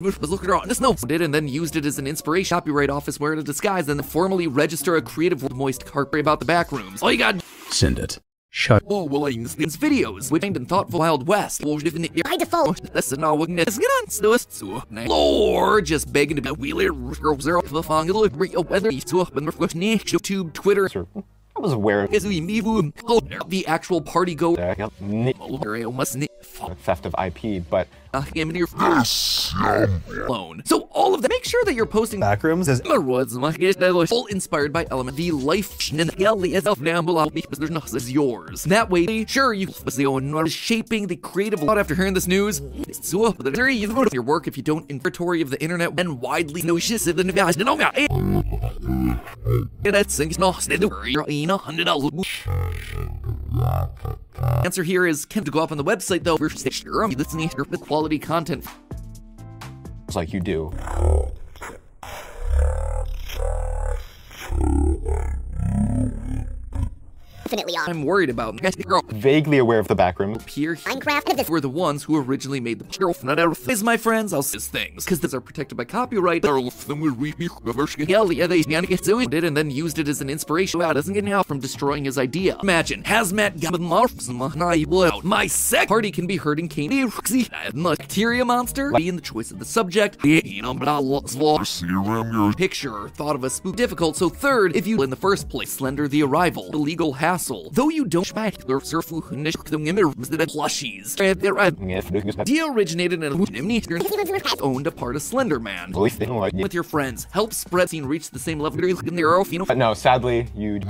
was looking around. This no did and then used it as an inspiration. Copyright office wear it a disguise and then formally register a creative with moist carpet about the back rooms. All you got Send it. Shut. Oh, well, these videos, we which and thoughtful Wild West, was different By default, that's not what it's gonna so so Lord, just begging to be a wheeler, girl, zero, the fang, look, real weather, so up and refresh, YouTube, Twitter, Sure. I was aware of is we me boom, the actual party go, the ni- must fuck theft of IP, but him in your alone. So all of that, make sure that you're posting Backrooms is all inspired by Element. The life and the itself because there's nothing is yours. That way, sure, you was the shaping the creative lot after hearing this news. So the very you go to your work if you don't inventory of the internet and widely no shit than the guys know me. That thing's not you're a hundred dollars. Answer here is can to go up on the website though. We're sure listening to the quality content. it's like you do. Definitely are. I'm worried about. Girl, Vaguely aware of the backroom. here Minecraft and this were the ones who originally made the show. Not everything is my friends. I'll say things because these are protected by copyright. Hell yeah, they get doing it and then used it as an inspiration. Wow, doesn't get out from destroying his idea. Imagine hazmat got. My sec party can be heard in Kane. Bacteria monster. Be in the choice of the subject. Picture thought of a spook difficult. So third, if you in the first place, slender the arrival, illegal hassle. Though you don't smack their surfu plushies. Dia originated in a owned a part of Slender Man. At least they don't like you. With your friends, help spread scene reach the same level in the Earth, you know, But no, sadly, you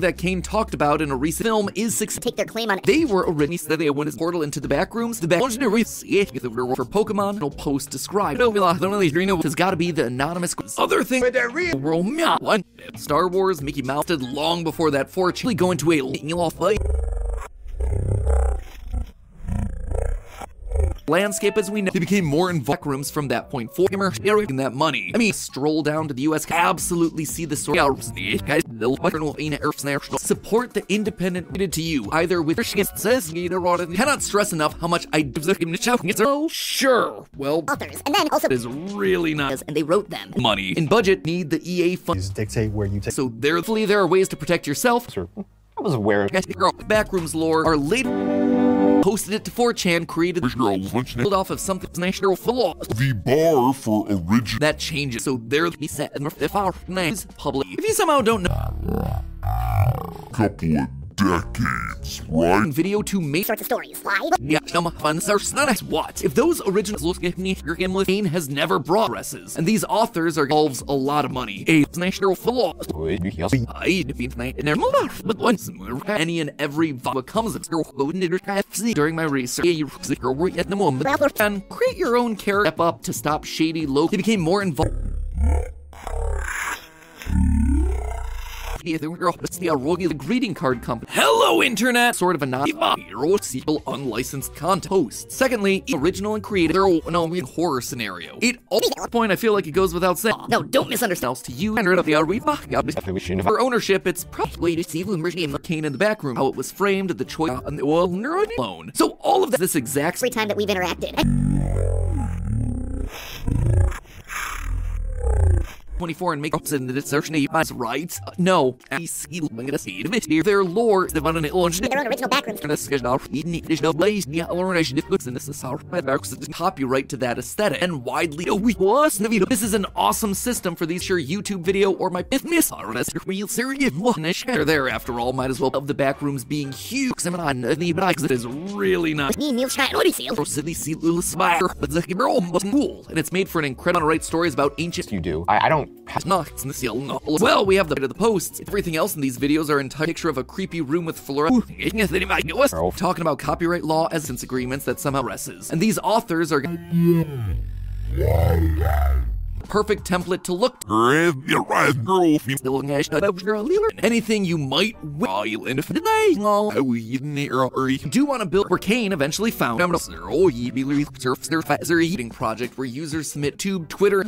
that Kane talked about in a recent film is six take their claim on They were originally said they went his portal into the back rooms. The back rooms for Pokemon. No post described. No, the only Drino has got to be the anonymous other thing. World one. Star Wars Mickey Mouse did long before that fortune go into a off fight. Landscape as we know, they became more in back rooms from that point forward, sharing that money. I mean, stroll down to the US, absolutely see the sort of guys, support the independent needed to you, either with says cannot stress enough how much I deserve him to shout. Oh, sure. Well, authors, and then also it is really not and they wrote them. money. In budget, need the EA fund. these dictate where you take. So therefore, there are ways to protect yourself. Sure. I was aware of Girl, Backrooms lore are later posted it to 4chan, created built off of something national flaw The bar for original. that changes. So there he said, if our names public. If you somehow don't know couple decades, right? video to make Sorts of stories. Why? yeah, some fun source not as what? If those originals look at me, your game Kane has never brought presses, and these authors are involves a lot of money. A national flaw. I defeat my inner mother, but once more, any and every what comes of your FC during my research. You at the moment and create your own character step up to stop shady low. They became more involved. They were the Rogi greeting card company. Hello, internet! Sort of a not hero sequel unlicensed content host. Secondly, original and creative no no, horror scenario. It at this point I feel like it goes without saying. No, don't misunderstand. Else to you and of the Ariba. Definitely we shouldn't have. For ownership, it's probably to see Loomer's game of Kane in the back room, how it was framed, the choice on the well, neuron alone. So all of this exact Every time that we've interacted. 24 and make ups in the search name is right. Uh, no, I see gonna see the here. Their lore the one in launch. Their own original backrooms. And this is now there's no blaze yeah learnation difficult and this is our because it's copyright to that aesthetic and widely oh we was this is an awesome system for these sure YouTube video or my business or that's real serious one share there after all might as well of the back rooms being huge and on the because it is really not Me, Neil Schneider, what do see? for silly see little spire but the camera almost cool and it's made for an incredible right stories about ancient You do. I, I don't. In the seal. Well, we have the bit of the posts. Everything else in these videos are in a picture of a creepy room with fluorescent. Talking about copyright law as since agreements that somehow rests. And these authors are. Perfect template to look anything you might island if do want to build where Kane eventually found a eating project where users submit to Twitter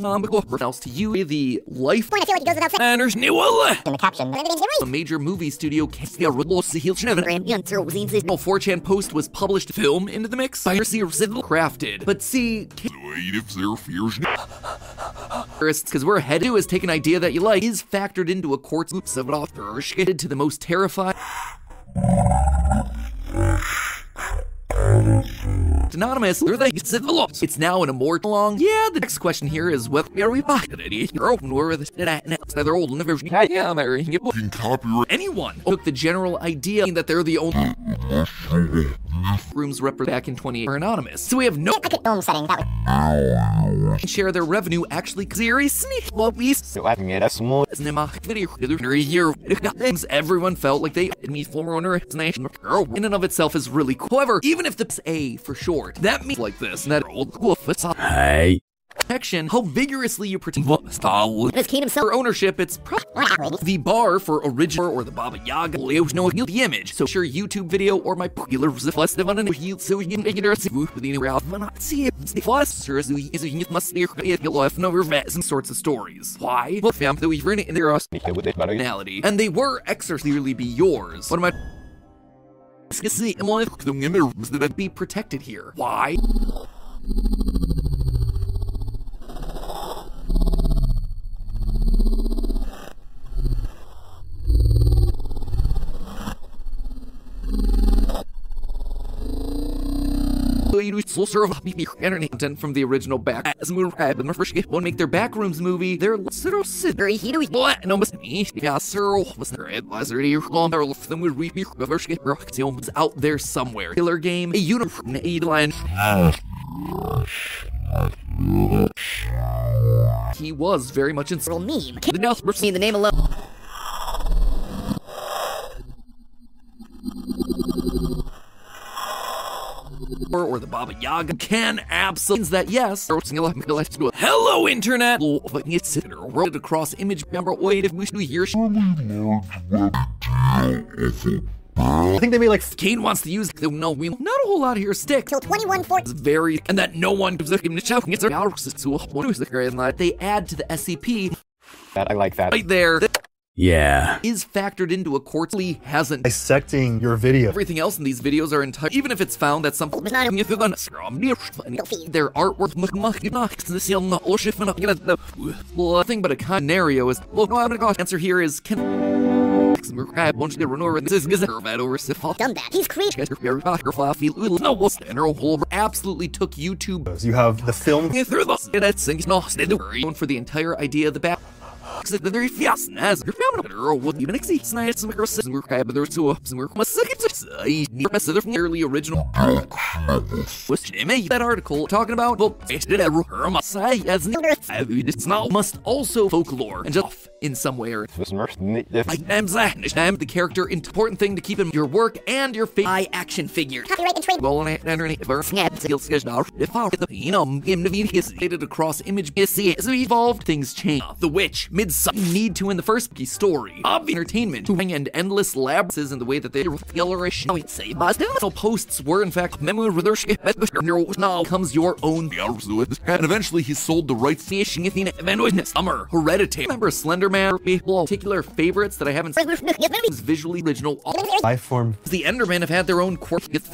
else to you the life Point, I feel like it goes without saying. Anders Newell. In the caption. A major movie studio a 4chan post was published film into the mix. By crafted. But see, because we're ahead to is take an idea that you like is factored into a court's oops of it all to the most terrifying Anonymous, are they It's now an immortal long. Yeah, the next question here is what are we pocketed? You're open where this they're old and never yeah, Mary. copyright. Anyone took the general idea that they're the only rooms represent back in 28 are anonymous. So we have no I film setting. That would. share their revenue actually series sneak lobbies. So I can get a small Everyone felt like they me forerunner in and of itself is really cool. However, even if the A for short, that means like this, and that old Hey. protection, how vigorously you protect It's Kane himself. for ownership, it's pro- the bar for original or the Baba Yaga Leo's no the image. So sure YouTube video or my popular less than one heal so you can get your with the Ralph not see it. The plus is you must near it life no revets and sorts of stories. Why? Well, fam, that we've written it in their with it, but I personality, and they were exercise be yours. What am I? Be protected here. Why? Content from the original back as and first won't make their backrooms movie. They're zero Very heated. what? No, but me, yeah, sir, was there advisor here? Long there, them would reap reverse get was out there somewhere. Killer game, a uniform, line. He was very much in Little meme. the now the name alone. Or the Baba Yaga can absolutely that yes. Hello, internet. It's world across image number. Wait, if we should hear. I think they made like Kane wants to use the no, we not a whole lot here. Stick. Till 21 4. It's very and that no one gives a him to shout. It's a what is the that they add to the SCP that I like that. right there that Yeah. is factored into a courtly hasn't. dissecting your video. Everything else in these videos are entire. Even if it's found that something It's not if you're gonna scrum near their artwork much much knocks the seal not or shift not get the well thing but a kind scenario is well no I'm gonna answer here is can absolutely took YouTube You have the film through the that's things no known for the entire idea of the back. The very fast as your family or what even exists night some girls and we're kind of there's two some work must say near message from the early original was Jimmy that article talking about well it's did ever say as it's not must also folklore and just in some way or Was immersed in like I'm I'm the character important thing to keep in your work and your fa- eye action figure Copyright and trade. well, and underneath ver snap skills skills now. If I the you know him to be dated across image see as we evolved things change. The witch mid need to in the first key story. Obvious entertainment to and endless labs in the way that they fillerish. I would say, but posts were in fact memory with their shit. Now comes your own. And eventually he sold the rights to Summer Hereditary. Remember Slender Man? People particular favorites that I haven't seen. visually original. Life form. the Endermen have had their own quirk. If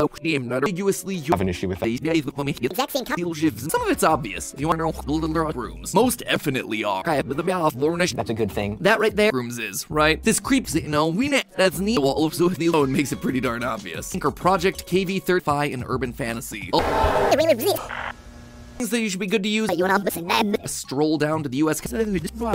I didn't ambiguously you have an issue with that. Exact same copy. Some of it's obvious. If You want to know the little rooms. Most definitely are. I have the mouth, Lornish. That's a good thing. That right there rooms is, right? This creeps it, you know, we net that's neat. Well, also the alone oh, makes it pretty darn obvious. Anchor Project KV35 in Urban Fantasy. Oh, Things that you should be good to use. You and I'm missing them. A stroll down to the U.S.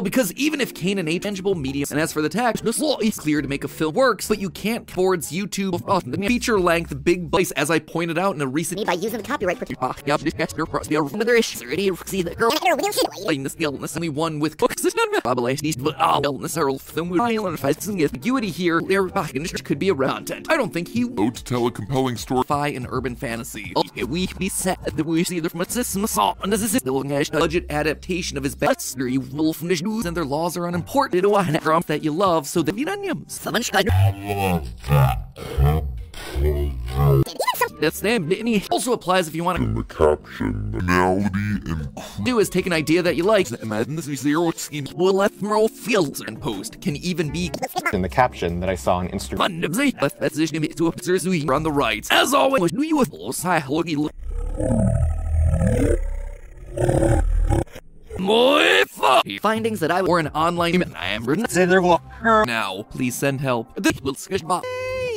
because even if Kane and A tangible medium, and as for the tax, this law is clear to make a film works, but you can't towards YouTube uh, feature length big place as I pointed out in a recent. Me by using the copyright protection. Ah, yeah, this gets your cross the other issues already. See the girl. Playing this illness only one with books. This not probably these but all illness are film with island fights and ambiguity here. There back and could be around content. I don't think he Oh, to tell a compelling story. sci and urban fantasy. Okay, we be set that we see the from a system assault and this is still a budget adaptation of his best you wolf news and their laws are unimportant to one from that you love so that uraniums. Someone should. That's them. And he also applies if you want to The caption, banality, and do is take an idea that you like. Imagine this is zero scheme. Will ephemeral fields and post can even be In the caption that I saw on Instagram. fun of the but that's just me to observe we on the right. As always, New you with looky Moi fuck. Findings that I were an online I am written now. Please send help. This will sketch by.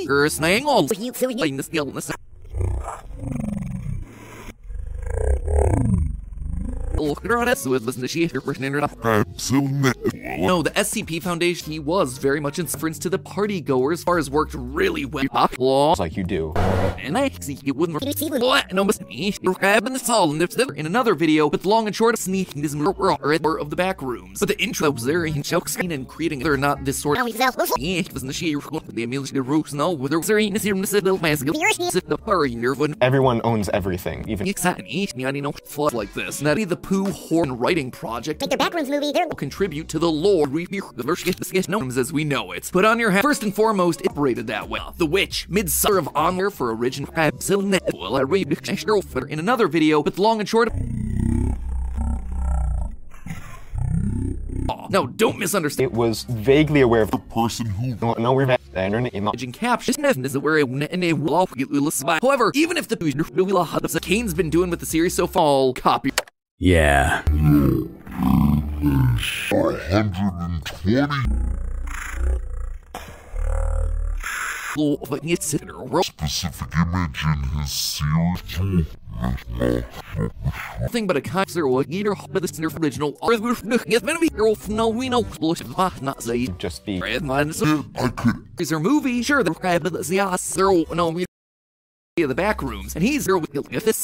Curse nang all. You, so you. This illness. No, the SCP Foundation, he was very much in reference to the party goers, as far as worked really well. Like you do. and I see it wouldn't what no but me you're grabbing the all in another video, but long and short of sneaking is more of the back rooms. But the intro was there in choke scene and creating they're not this sort Now of he's out. was in the sheer the Emil's the roots no whether there ain't here in the little mask the furry Everyone owns everything, even Exactly, I know like this. Now, the Pooh Horn writing project Make their backrooms movie. They're will contribute to the lore we the verse gets known as we know it. Put on your hat. First and foremost, it operated that way. The Witch, Midsummer of Honor for original Absolute. Well, I read in another video, but the long and short. Aw, No, don't misunderstand. it was vaguely aware of The person who no, no we're back the internet in In captions is where However, even if the Kane's been doing with the series so far, copy Yeah. 120 but it's a world specific image in his series. thing but a concert or either but the center original or it's gonna be girl no we know. Not say just be red minus I could is there movie. Sure the crab but the yes zero no we the back rooms and he's there with if this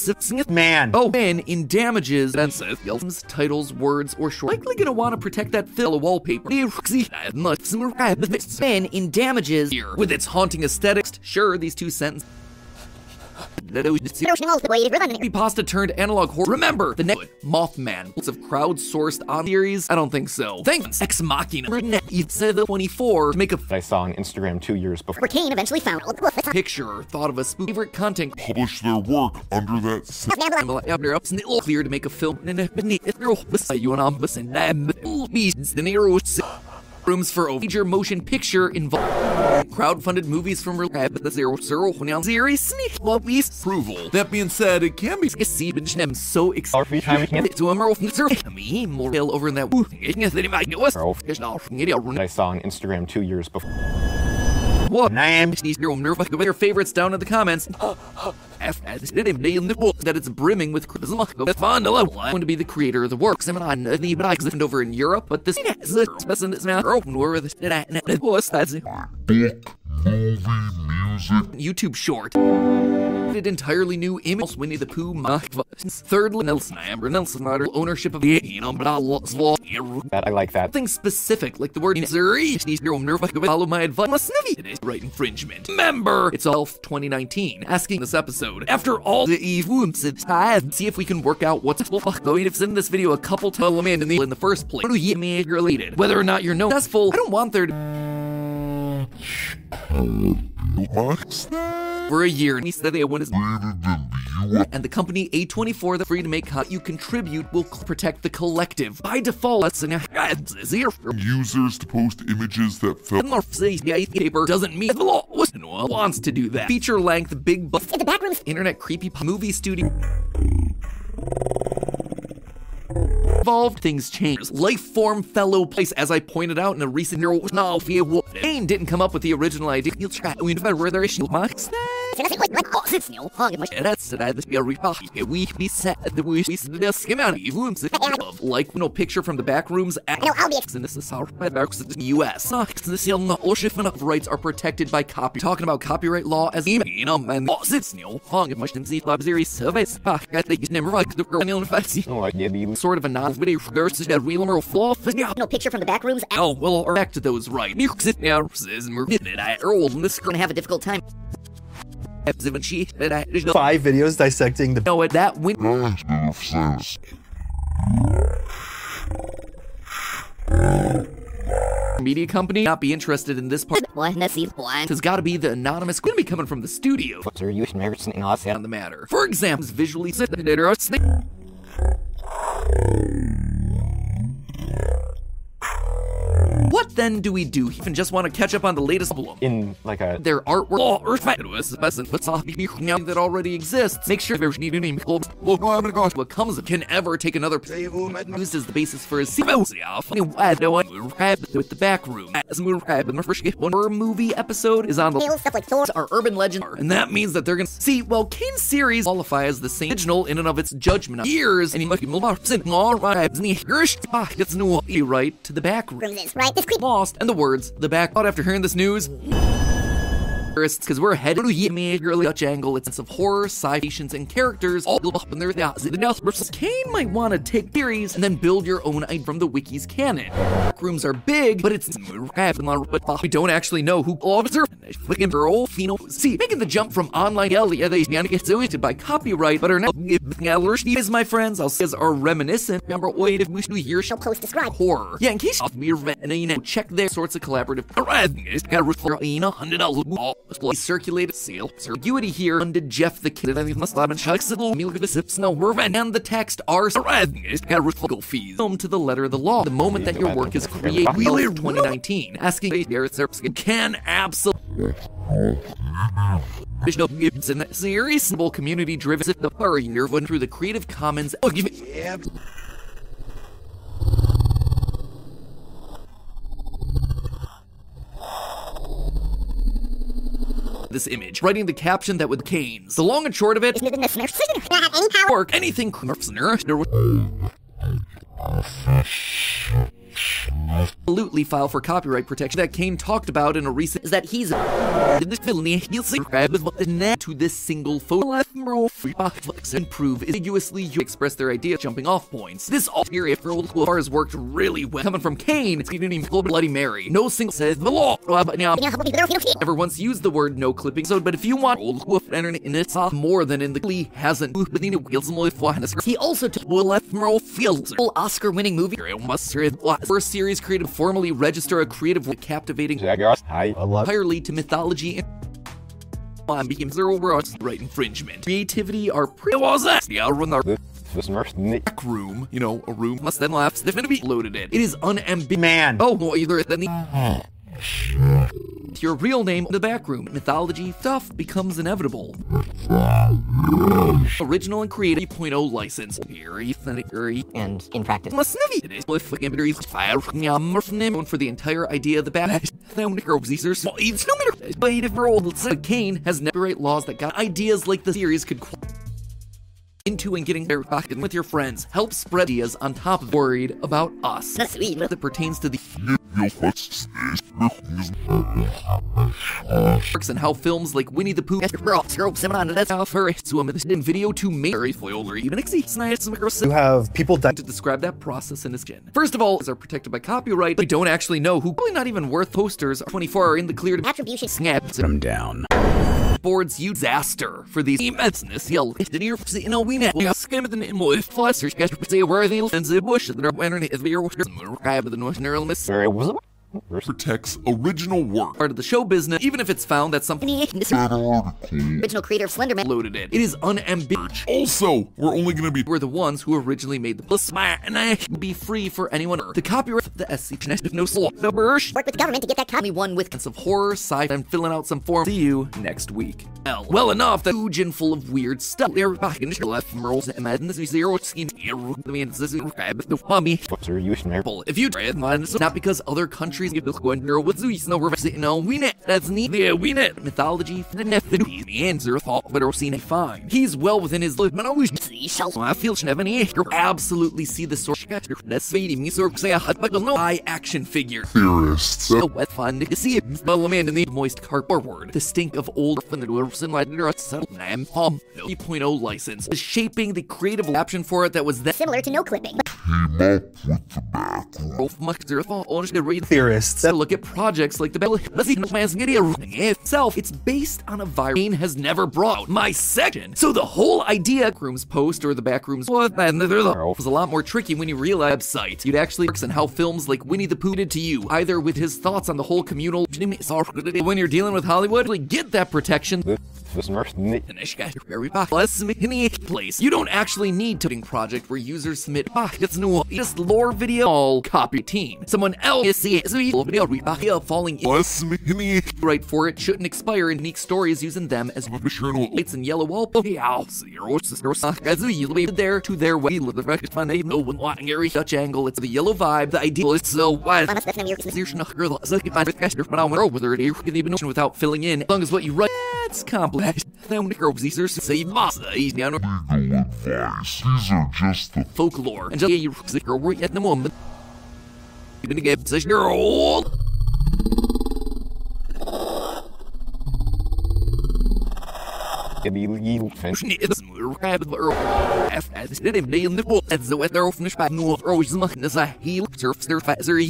Man. Oh, and in damages, offensive films, titles, words, or short, likely gonna want to protect that fill film wallpaper. Man in damages, here, with its haunting aesthetics, sure, these two sentences. Creepy pasta turned analog horror. Remember the net Mothman. Lots of crowdsourced on theories. I don't think so. Thanks, Ex Machina. You said the 24 to make a I saw on Instagram two years before. Where Kane eventually found picture. Thought of a spooky favorite content. publish their work under that same Abner up snittle clear to make a film and a beneath it you and I'm missing them beasts the narrow rooms for a major motion picture involved crowdfunded movies from the zero zero now series sneak lobbies approval that being said it can be see I'm so Our excited free time we can't to a more me more real over in that woo that might go us Earl. It's not I saw on Instagram two years before. what? These your nerve like your favorites down in the comments. F as it in the book that it's brimming with fun. I want to be the creator of the works. I'm not but I existed over in Europe, but this is best in this man open did it a book, movie, music, YouTube short. It entirely new image Winnie the Pooh Mach Thirdly, Nelson Amber Nelson Otter ownership of the you know, but I'll That I like that. Something specific, like the word Missouri. Needs your nerve like follow my advice. Must it is right infringement. Remember, it's all 2019. Asking this episode after all the events it's had. See if we can work out what's going. If send this video a couple to them in the in the first place. What do you mean related? Whether or not you're no successful, I don't want there to Max for a year. And he said they wanted rated in the US. and the company A24 the free to make cut you contribute will protect the collective. By default, that's an here Users to post images that felt paper doesn't mean the law wants to do that. Feature length, big buff, In the backrooms. internet creepy movie studio. Evolved things change. Life form fellow place, as I pointed out in a recent now Kane didn't come up with the original idea. He'll try where their issue. Hog much. That's that this be a repa. We be set the we we the schematic rooms of like no picture from the back rooms at No, I'll be- and this is in the US. This young ocean of rights are protected by copy. Talking about copyright law as email, you know, man. Oh, sits new. Hog much them see lab series service. I never like the girl in fancy. Oh, like, yeah, be Sort of a non-video versus a real or flaw. No picture from the back rooms. Oh, well, or back to those right. You down, says we're getting it. I in this gonna have a difficult time. Five videos dissecting the know it that win. Media company not be interested in this part. What? Let's see. What? Has got to be the anonymous. Gonna be coming from the studio what's your use never seen us on the matter. For example, visually Mm. What then do we do? Even just want to catch up on the latest album. in like a their artwork oh, or fight was the best what's off that already exists. Make sure there's need any oh, what comes of can ever take another used as the basis for his sequel. with the back room. As the first horror movie episode is on the Little stuff like Thor. our urban legend, and that means that they're gonna see. Well, Kane's series qualify as the same original in and of its judgment of years, and he must be all right. It's ah, new right to the back room Rooms is right. Lost, and the words, the back out after hearing this news. Because we're headed to Yemi, early Dutch angle, its of horror, sci-fi, and characters all up in their versus Kane might want to take theories and then build your own idea from the wiki's canon. Rooms are big, but it's we don't actually know who officer flicking for old Fino. See, making the jump from online yeah, they get suited by copyright, but are not is my friends, I'll say are reminiscent. Remember, wait, if we should hear Shall post describe. horror. Yeah, in case you know, check their sorts of collaborative hundred circulated seal. Ambiguity here under Jeff the kid and must have been chucks little milk of the sips no were and the text are go fees. Home to the letter of the law. The moment that your work is created, Wheeler 2019, asking Serpskin can absolutely. No Gibson simple community driven the furry year went through the Creative Commons. Oh, give it. This image, writing the caption that with canes. The long and short of it, Isn't it in the snare? Doesn't have work anything. Absolutely file for copyright protection that Kane talked about in a recent is that he's to this single photo improve ambiguously you express their idea jumping off points. This old far has worked really well. Coming from Kane, it's even Bloody Mary. No single says the law. Never once used the word no clipping so but if you want old wolf internet in it more than in the Lee hasn't he also took Will Ephemeral Fields Oscar winning movie must first series created formally register a creative captivating Jaguars. Hi. a lot. entirely to mythology and on became zero words right infringement. Creativity are pretty was that yeah run our This this Smurfs. Nick. back room, you know, a room less than laughs. They're gonna be loaded in. It is unambiguous. Man. Oh, no, either than the. Mm-hmm. Your real name in the backroom. Mythology stuff becomes inevitable. Original and creative 3.0 license. And in practice. It is with fucking batteries fire yum known for the entire idea of the back. Now girls these are small it's no matter but if we're old so Kane has never laws that got ideas like the series could qu- into and getting there fucking with your friends. Help spread ideas on top of worried about us. That's sweet. That pertains to the Yo, what's this? works and how films like Winnie the Pooh that's how for it's woman in video to Mary foil or even exceeds nice You have people that to describe that process in his skin. First of all, is are protected by copyright. We don't actually know who probably not even worth posters 24 are in the clear to Attribution. snaps I'm down. Boards use disaster for these immenseness yell the near you know we know skim the name with flusters get to say where they lens the bush that are it is the grab the noise neural miss? Protects original work. part of the show business even if it's found that something Original creator of Slenderman. loaded it it is unambiguous Also, we're only gonna be we're the ones who originally made the plus and I be free for anyone the copyright the SC connected no slaw the burst Work with the government to get that copy one with. sense of horror, sci and filling out some form. See you next week. Well, well enough that huge and full of weird stuff. They're back in the left Merle's and Madden. This is zero scheme. I mean, this is the mommy. What's your use never? If you try it, it's not because other countries trees get this one girl with Zeus no reverse it no we net that's neat. There we net. Mythology the nephew he's the answer thought but seen fine he's well within his limit. But always see shall I feel Schneven you absolutely see the source that's fading me so say a hot but no eye action figure. Theorists. so wet fun to see it the man in the moist cardboard. The stink of old from the dwarfs and like name palm 3.0 license is shaping the creative option for it that was that Similar to no clipping. Rolf Muckzerthal on the read Theorists. that look at projects like the Bell Let's Eat Planet itself. It's based on a virus has never brought my section. So the whole idea, rooms post or the back rooms what and the was a lot more tricky when you realize website. You'd actually works on how films like Winnie the Pooh did to you, either with his thoughts on the whole communal. When you're dealing with Hollywood, really get that protection. This Smurfs. Nick. Finish guys very less any place. You don't actually need to project where users submit it's new just lore video all copy team. Someone else is see video video falling in Bless me. Henny. right for it shouldn't expire and unique stories using them as Missional. lights and yellow wall yeah zero sister as we leave there to their way the record fun no one wanting area Dutch angle it's the yellow vibe the ideal is so why Mama Smith and American there's no girl that's like my caster but I went over there you can even without filling in as long as what you write it's complex then the girls these are say boss he's down Legal advice. These are just the folklore. And just yeah, you the girl right at the moment. You're gonna get such girl Illegal fence. Schnitt rabbit as did him in the book as the weather of Nish no Rose Muckness a heel surf their fazer he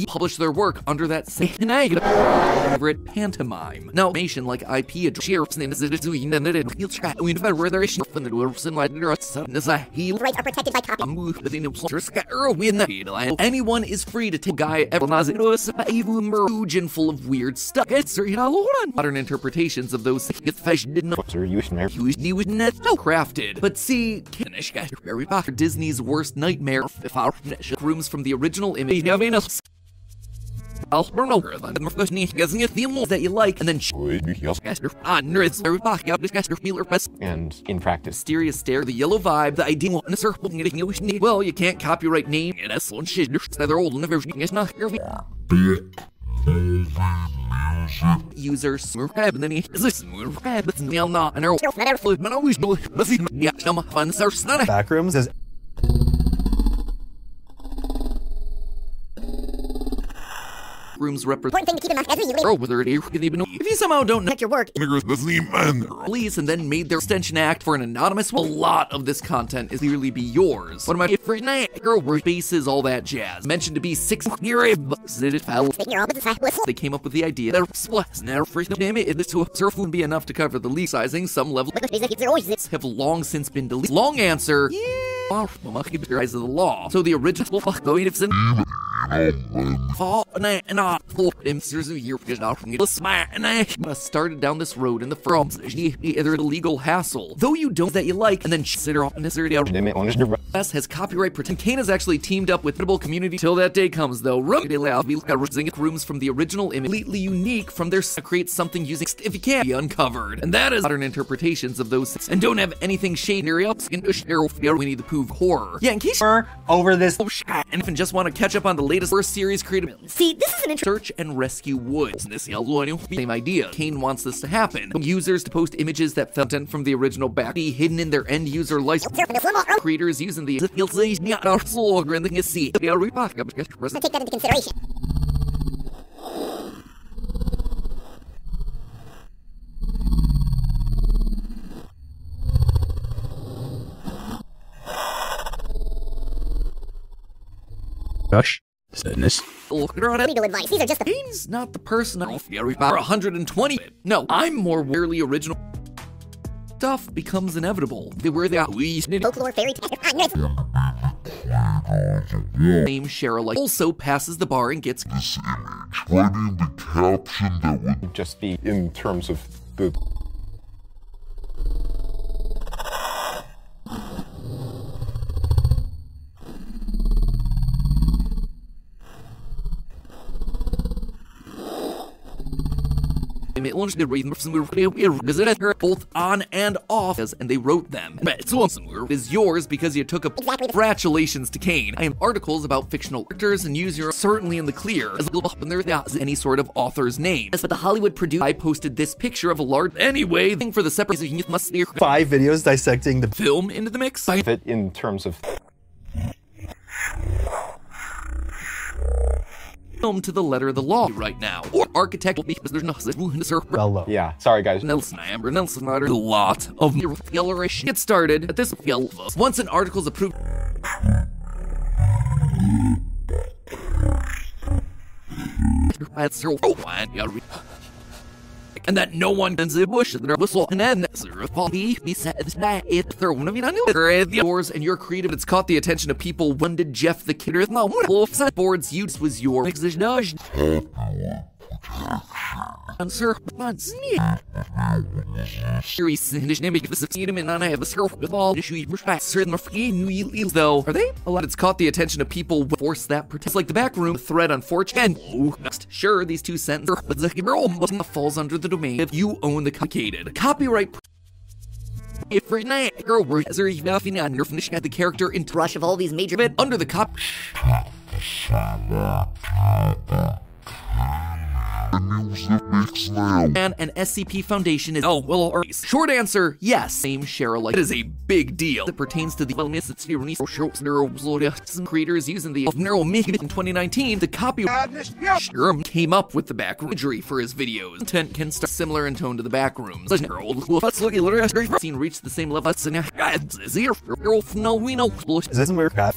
published their work under that same name favorite pantomime. Now nation like IP a sheriff's name is it and it heel chat we never where there is nothing that was in like there is a heel rights are protected by copy. move within the anyone is free to take guy ever nazitos even merge full of weird stuff it's modern interpretations of those did not What's her use in there? used he was not so crafted. But see, Harry Potter Disney's worst nightmare if our rooms from the original image of. I'll burn over. The first name getting a theme that you like, and then Would be yes. Gaster on nerds Harry Potter up Gaster Miller Press. And in practice. Mysterious stare, the yellow vibe, the idea a circle getting you need. Well, you can't copyright name and that's one shit. They're old and the version is not your user smurf and then he is a smurf but now not an earl but I rooms represent Important thing to keep in mind as you or whether it even if you somehow don't know protect your work. niggers. The man. police and then made their extension act for an anonymous well, a lot of this content is clearly be yours what am I different girl where bases all that jazz mentioned to be six year bucks it fell Taking your own business whistle. they came up with the idea that splats now for damn it this to surf wouldn't be enough to cover the leak sizing some level these are always this. have long since been deleted. Long answer. Yeah. Eyes of the law. So the original fuck going if Fall and not for him serves a year because not from the smart and I started down this road in the firms either illegal hassle. Though you don't that you like and then consider off necessarily out They may want to US has copyright protection. Kane has actually teamed up with notable community till that day comes though. Room they allow rooms from the original image completely unique from their create something using if you can be uncovered. And that is modern interpretations of those and don't have anything shady or else in Winnie the Pooh horror. Yeah, in case over this. Oh. And if you just want to catch up on the latest first series created See, this is an interesting. Search and Rescue Woods. This yellow same idea. Kane wants this to happen. Users to post images that felt from the original back be hidden in their end user license. Creators using the. Take that into consideration. Gosh. Sadness. Look. Legal advice. These are just the Kane's not the person I fear about 120. No, I'm more rarely original. Stuff becomes inevitable. They were the we folklore fairy tale. Ah, name Cheryl also passes the bar and gets Writing the caption that would just be in terms of the It launched the reason some gazette both on and off, and they wrote them. But so is yours because you took a Exactly. congratulations to Kane. I am articles about fictional characters and use your certainly in the clear as little up in any sort of author's name. Yes, but the Hollywood producer I posted this picture of a large anyway thing for the separate you must steer Five videos dissecting the film into the mix. I Fit in terms of film to the letter of the law right now. Or architect because there's no Bello. yeah. Sorry guys. Nelson I Amber Nelson Otter. A lot of acceleration. Get started at this field. Once an article's approved. That's so and that no one can say bush that their whistle and he said that it they're one of you. Know the doors and your creative it's caught the attention of people. When did Jeff the Kidder no boards use was your answer once Sherry Sindish because it's him and I have a circle with all issue certain though. Are they? A lot it's caught the attention of people force that protest like the back room thread on 4chan oh, next. Sure these two sentences but the falls under the domain if you own the complicated. Copyright if for night girl were nothing on your finish had the character in Rush of all these major bit under the cop music mix now. and an SCP Foundation is oh well or short answer yes. Same Cheryl like it is a big deal. It pertains to the wellness it's some creators using the of neuromig in 2019 the copy. Sherm um, came up with the back imagery for his videos. Content can start similar in tone to the back rooms let's look at scene reached the same level as no we know Is this weird cat?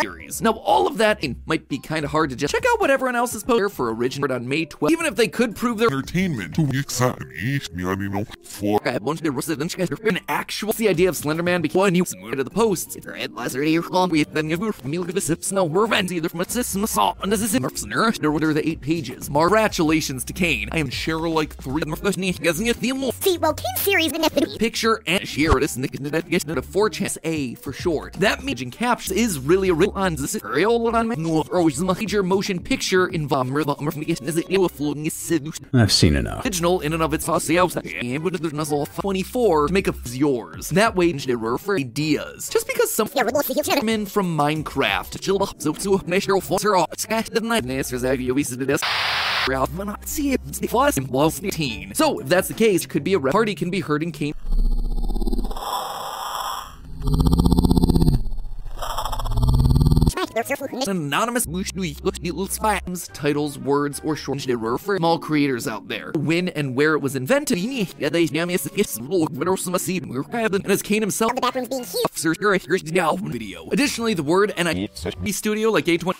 series. Now, all of that might be kind of hard to just check out what everyone else is posting for original on May 12th, even if they could prove their Entertainment. To exciting. Me, know. For I want to resident an actual the idea of Slenderman before new moved to the posts. It's red laser here on with then you meal the sips no revenge either from a system assault and this is mercenary. There were the eight pages. Congratulations to Kane. I am Cheryl like three guessing a See, well, King series and FNB. picture and share this in the navigation of four chance A for short. That means in captions is really a real on this real on no or is a major motion picture involving is it new floating is I've seen enough. original in and of its sales and but there's nothing 24 to make up yours. That way they were for ideas. Just because some Yeah, we'll see men from Minecraft chill up so so natural forcer off sketch the night answers that you visited this Ralph when I see it the plus in plus 18. So if that's the case, could be a party can be heard in Kane anonymous spams, titles, words, or short for small creators out there. When and where it was invented, and as Kane himself The back room's being huge. officer here's the album video. Additionally, the word and a studio like A20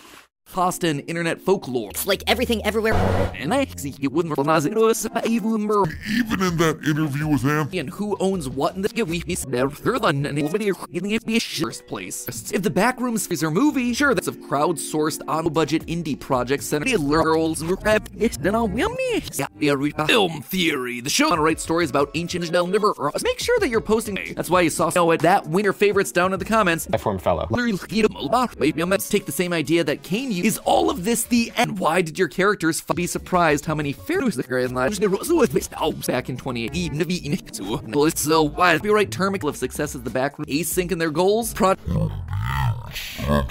pasta and internet folklore. It's like everything everywhere. And I see it wouldn't recognize it was even more even in that interview with Anthony, and who owns what in the get we piece never than and video in the first place. If the backrooms is a movie, sure that's of crowdsourced on budget indie projects and the girls then I'll will me. Film theory. The show on write stories about ancient never make sure that you're posting that's why you saw know it that win your favorites down in the comments. I form fellow. Let's take the same idea that Kane used. Is all of this the end? Why did your characters f- be surprised how many fairies there are in life? back in 2018. So, so why? Copyright term of success is the backroom async in their goals. Pro- oh,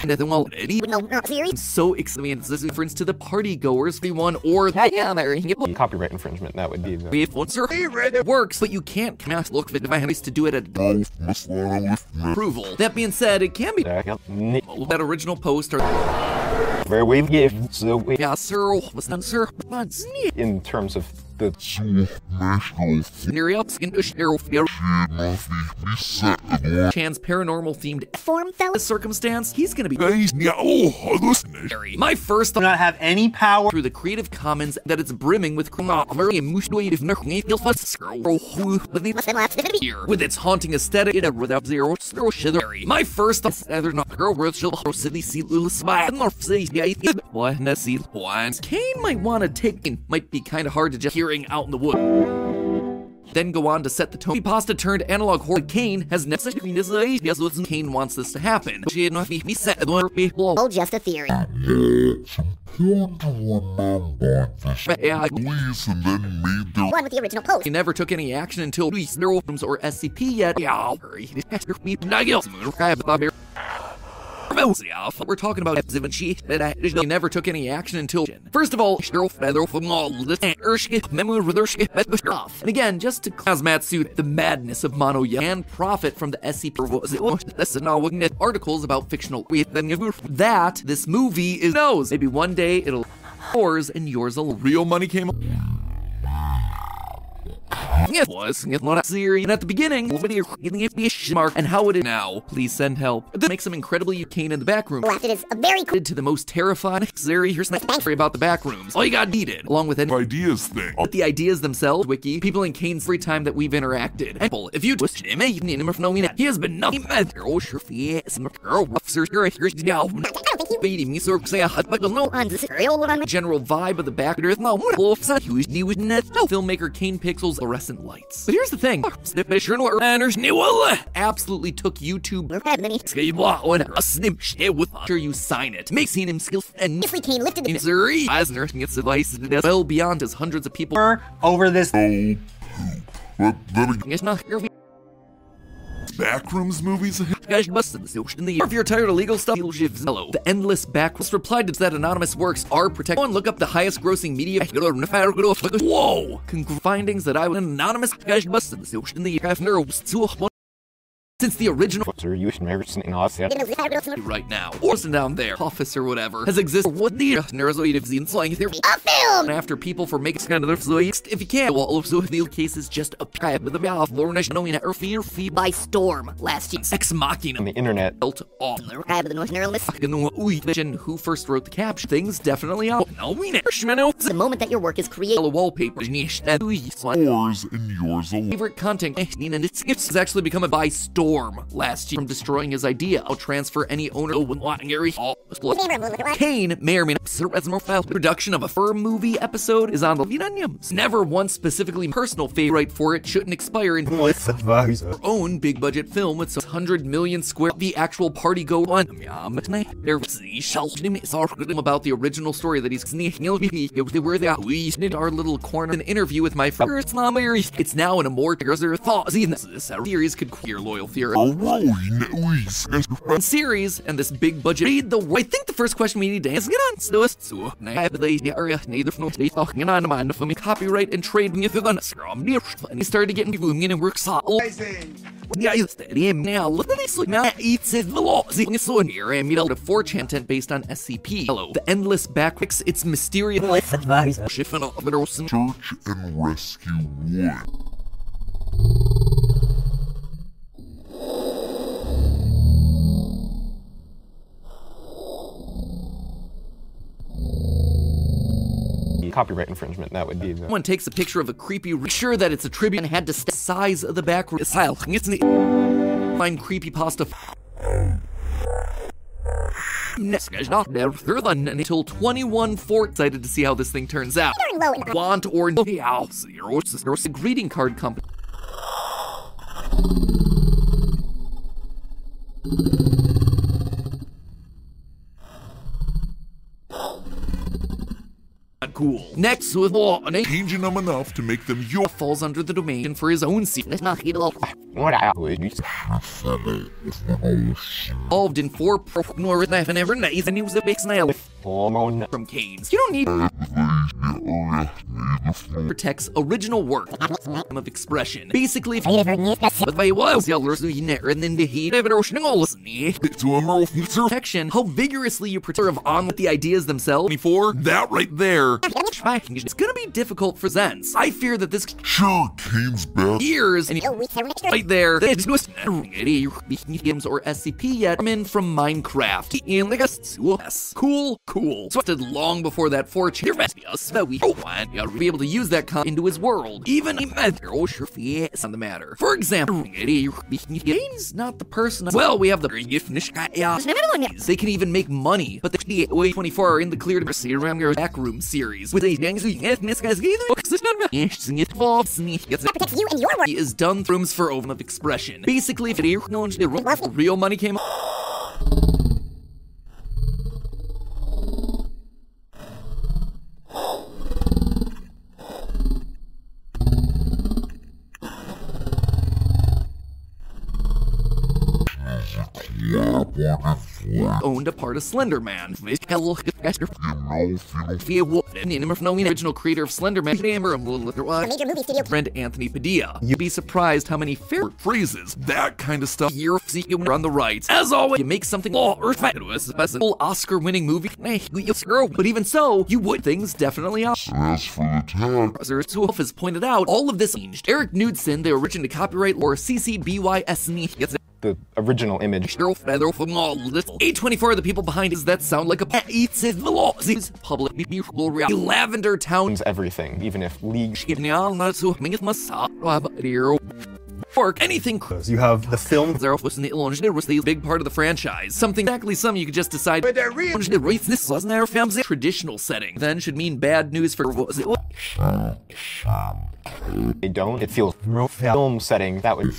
and then well, No, not series. so exciting. This is reference to the party goers, the one or yeah, there. Copyright infringement. That would be the. If once it works, but you can't cast look if it device to do it at both must wanna lift me. approval. That being said, it can be that original post or Where we give. So we, yeah, sir, was but in terms of the So, national Scenario skin to share shit must be reset again. Chan's paranormal themed Form fellow. circumstance, he's gonna be Guys, yeah, oh, listen. scary. My first Do not have any power. through the Creative Commons that it's brimming with very emotionally if nothing feels fun with the Must have left. FNB. here with its haunting aesthetic it without zero zero shithery. My first other not girl world she'll city see little smile and say yeah what na see one Kane might want to take it might be kind of hard to just hearing out in the wood then go on to set the tone. Pasta turned analog horror. Kane has never said Kane wants this to happen. She had not be set people. Oh, just a theory. It's important to remember this Yeah, police and then made their One with the original post. He never took any action until police, neurofilms, or SCP yet. Yeah, we're talking about Zivinci, but I never took any action until. First of all, and again, just to Hazmatsu, the madness of Mono and profit from the SCP articles about fictional that this movie is knows. Maybe one day it'll yours and yours will real money came it was not a series. And at the beginning, video mark and how it is now. Please send help. This makes some incredibly Kane in the back room. Laughed it is a very cool. To the most terrifying Zeri, here's my story about the back rooms. All you got needed, along with any ideas thing. the ideas themselves, wiki, people in Kane's free time that we've interacted. And if you twist him, he has been nothing but oh sure yes, officer here here's now. Beating me so say a hot but no On the serial one on general vibe of the back earth no filmmaker Kane Pixels fluorescent lights. But here's the thing. Uh, Absolutely took YouTube sure you sign it. Makes him skill and If we Kane lifted the Missouri Eisner gets advice well beyond his hundreds of people. Over this. Oh, but then It's not here. Backrooms movies. Guys, ocean in the If you're tired of legal stuff, hello. The endless backward replied to that anonymous works are protected. And look up the highest grossing media. Whoa! Con- findings that I was anonymous. Guys, the in the since the original Sir, you should never seen us yet. right now, or down there, office or whatever, has existed. What the neurozoid of Zine slang theory? A film! After people for making kind of if you can, well, also the case is just a pie with a mouth, Lorna knowing or fear feed By storm last year. ex-mocking On the internet, built off. Crab of the North Neural Myth. Vision, who first wrote the caption? Things definitely out. No, we never. Shmeno. The moment that your work is created. Yellow wallpaper. Yours and yours alone. Favorite content, and it's, it's actually become a by storm last year from destroying his idea. I'll transfer any owner. Oh, Gary. Kane may or may not serve as more file. Production of a fur movie episode is on the Vinaniums. Never one specifically personal favorite for it shouldn't expire in advisor. own big budget film with some 100 million square the actual party go on about the original story that he's where they we in our little corner an interview with my first it's now in a more thought this series could queer loyal theory Oh, series and this big budget read the I think the first question we need to ask get on so so the area neither from the talking on mind for me copyright and trade me if you're gonna scrum near and he started getting booming and works all yeah, it's steady. Now, look at this. Now, it's a velocity. So near and middle to 4chan content based on SCP. Hello. The endless backwicks, it's mysterious. With advisor. Shift and over some Search and Rescue 1. Copyright infringement, that would be the. Someone takes a picture of a creepy, sure that it's a tribute and had to st- size of the back style. It's the find creepy pasta. Next guy's not there further than until 21 4 excited to see how this thing turns out. Very low in the Want or no yeah, zero zero a greeting card company. Cool. Next with law, an Changing them enough to make them your falls under the domain for his own seat. It's not Hilo. What I would use. Involved in four pro nor life and ever nice, and he was a big snail Hormone. from Canes. You don't need protects original work of expression. Basically, if but by was yellers you never and then the heat of ocean all to a mouth. protection, how vigorously you preserve on with the ideas themselves. 24, that right there. It's gonna be difficult for Zens. I fear that this Sure, Kane's back. years and Oh, we have an extra. right there. It's just games or SCP yet. I'm in from Minecraft. In like a yes. Cool, cool. Started long before that fortune. Us that we and you'll be able to use that con into his world. Even a matter oh sure yes on the matter. For example, games not the person. Well, we have the. They can even make money, but the DA 24 are in the clear to see around your back room series with a gangs you and your work. is done through rooms for open of expression. Basically, if it the real money came owned a part of Slender Man. original creator of Slender Man, Major movie studio. friend Anthony Padilla. You'd be surprised how many fair phrases, that kind of stuff, you're seeking on the right. As always, you make something all earth full Oscar-winning movie. But even so, you would things definitely are. As for the tag, As Wolf has pointed out, all of this changed. Eric Knudsen, the original copyright or CCBYSNE, gets The original image. A24 the people behind is that sound like a eats it velocities public lavender town Means everything, even if League Work anything close. You have the film. Zero was in the Illinois was the big part of the franchise. Something exactly some you could just decide. But this wasn't their film's traditional setting. Then should mean bad news for what was it? They don't. It feels real film setting. That would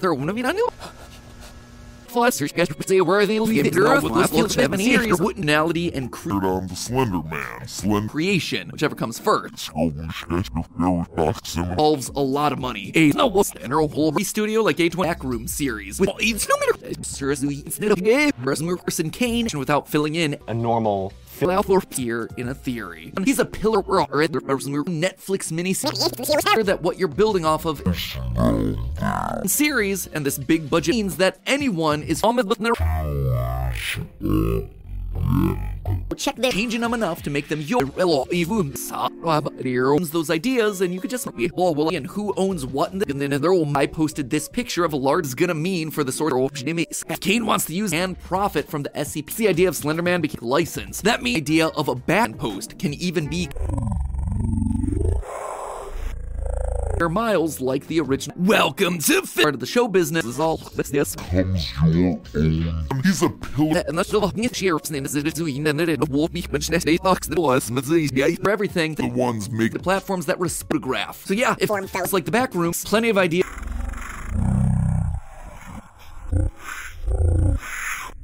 They're one of you I knew. Foster guys say where they leave the earth with this seven years wittenality and cre- Third on the Slender Man. Slender creation, whichever comes first. Involves a lot of money. A no what's the general whole studio like a back room series with it's no matter instead of person Kane without filling in a normal for here in a theory. And he's a pillar the Netflix miniseries that what you're building off of. Series and this big budget means that anyone is their Check their changing them enough to make them your even owns those ideas and you could just be well and who owns what and then they're all I posted this picture of a large is gonna mean for the sort of Kane wants to use and profit from the SCP. The idea of Slenderman became licensed. That means idea of a bad post can even be miles like the original. Welcome to part of the show business is all this this comes your own. He's a pillar. and that's all shares and is it doing and it will be mentioned as talks that was for everything The ones make the platforms that photograph. So yeah, if Form it's like the back rooms, plenty of ideas.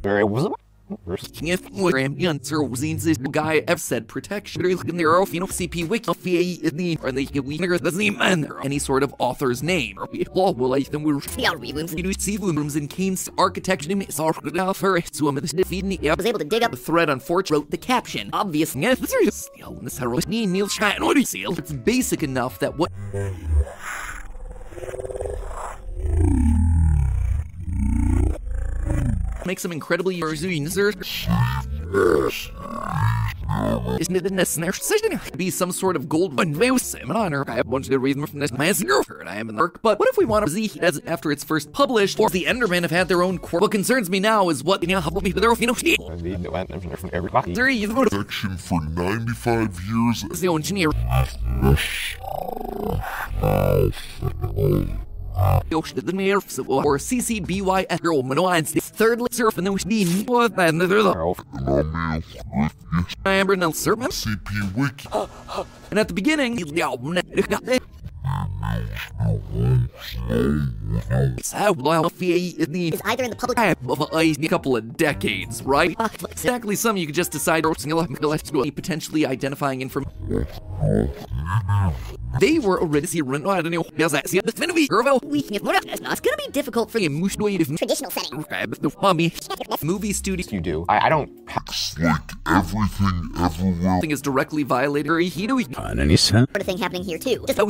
Very was If more answer was the guy F said protection is in their know CP wiki in the or they we doesn't even any sort of author's name or well well I think we're Yeah, rooms. you see rooms in Kane's architecture is all good out for so I'm the was able to dig up the thread on Forge wrote the caption. Obvious, yeah, this is herald Neil Shine what do you see? It's basic enough that what makes them incredibly user isn't it a necessary decision to be some sort of gold one seminar? I have one to reason from this my heard I am in the work, but what if we want to see as after it's first published, or the Endermen have had their own quirk? What concerns me now is what you know, help me with their you know, the went from everybody. there you go. Protection for 95 years. the engineer. The mayor or CCBY girl Manoans thirdly surf and then we need more than the Amber Nelson CP Wiki. and at the beginning how long is the is either in the public eye of a couple of decades, right? Oh, exactly some you could just decide or potentially identifying information. They were already originally oh, I don't know. Does that see the Finnery Irville? we can get It's gonna be difficult for A mush way to traditional setting. the mommy movie studio You do. I, I don't. It's like everything everywhere. thing is directly violated. He do any sense? Sort of thing happening here too. Just Oh,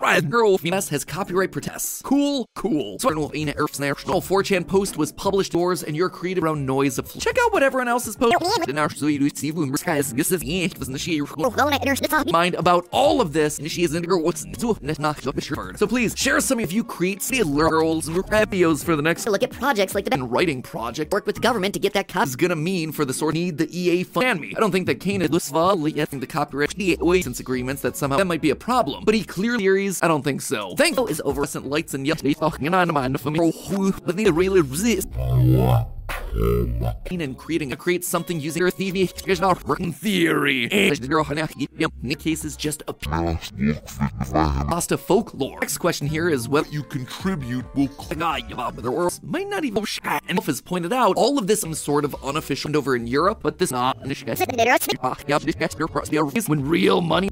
you didn't hear her. The right girl Venus has copyright protests. Cool, cool. So, no, in Earth's national 4chan post was published doors and your creative created around noise of. Check out what everyone else has posted. In our so you see boomers guys. This is yeah, was the she well, I understand. mind about all of this, and she is in her what's So please share some of you create see girls and videos for the next To look at projects like the and writing project. work with the government to get that copy. Is gonna mean for the sort need the EA fund me. I don't think that Kane is the copyright license agreements that somehow that might be a problem. But Any clear I don't think so. Thank you is over lights and yet talking on mind for me. But they really resist. Oh, And creating a create something using your theory is not working theory. And in case is just a pasta folklore. Next question here is whether you contribute will guy the world might not even shine. And as pointed out, all of this some sort of unofficial over in Europe, but this not when real money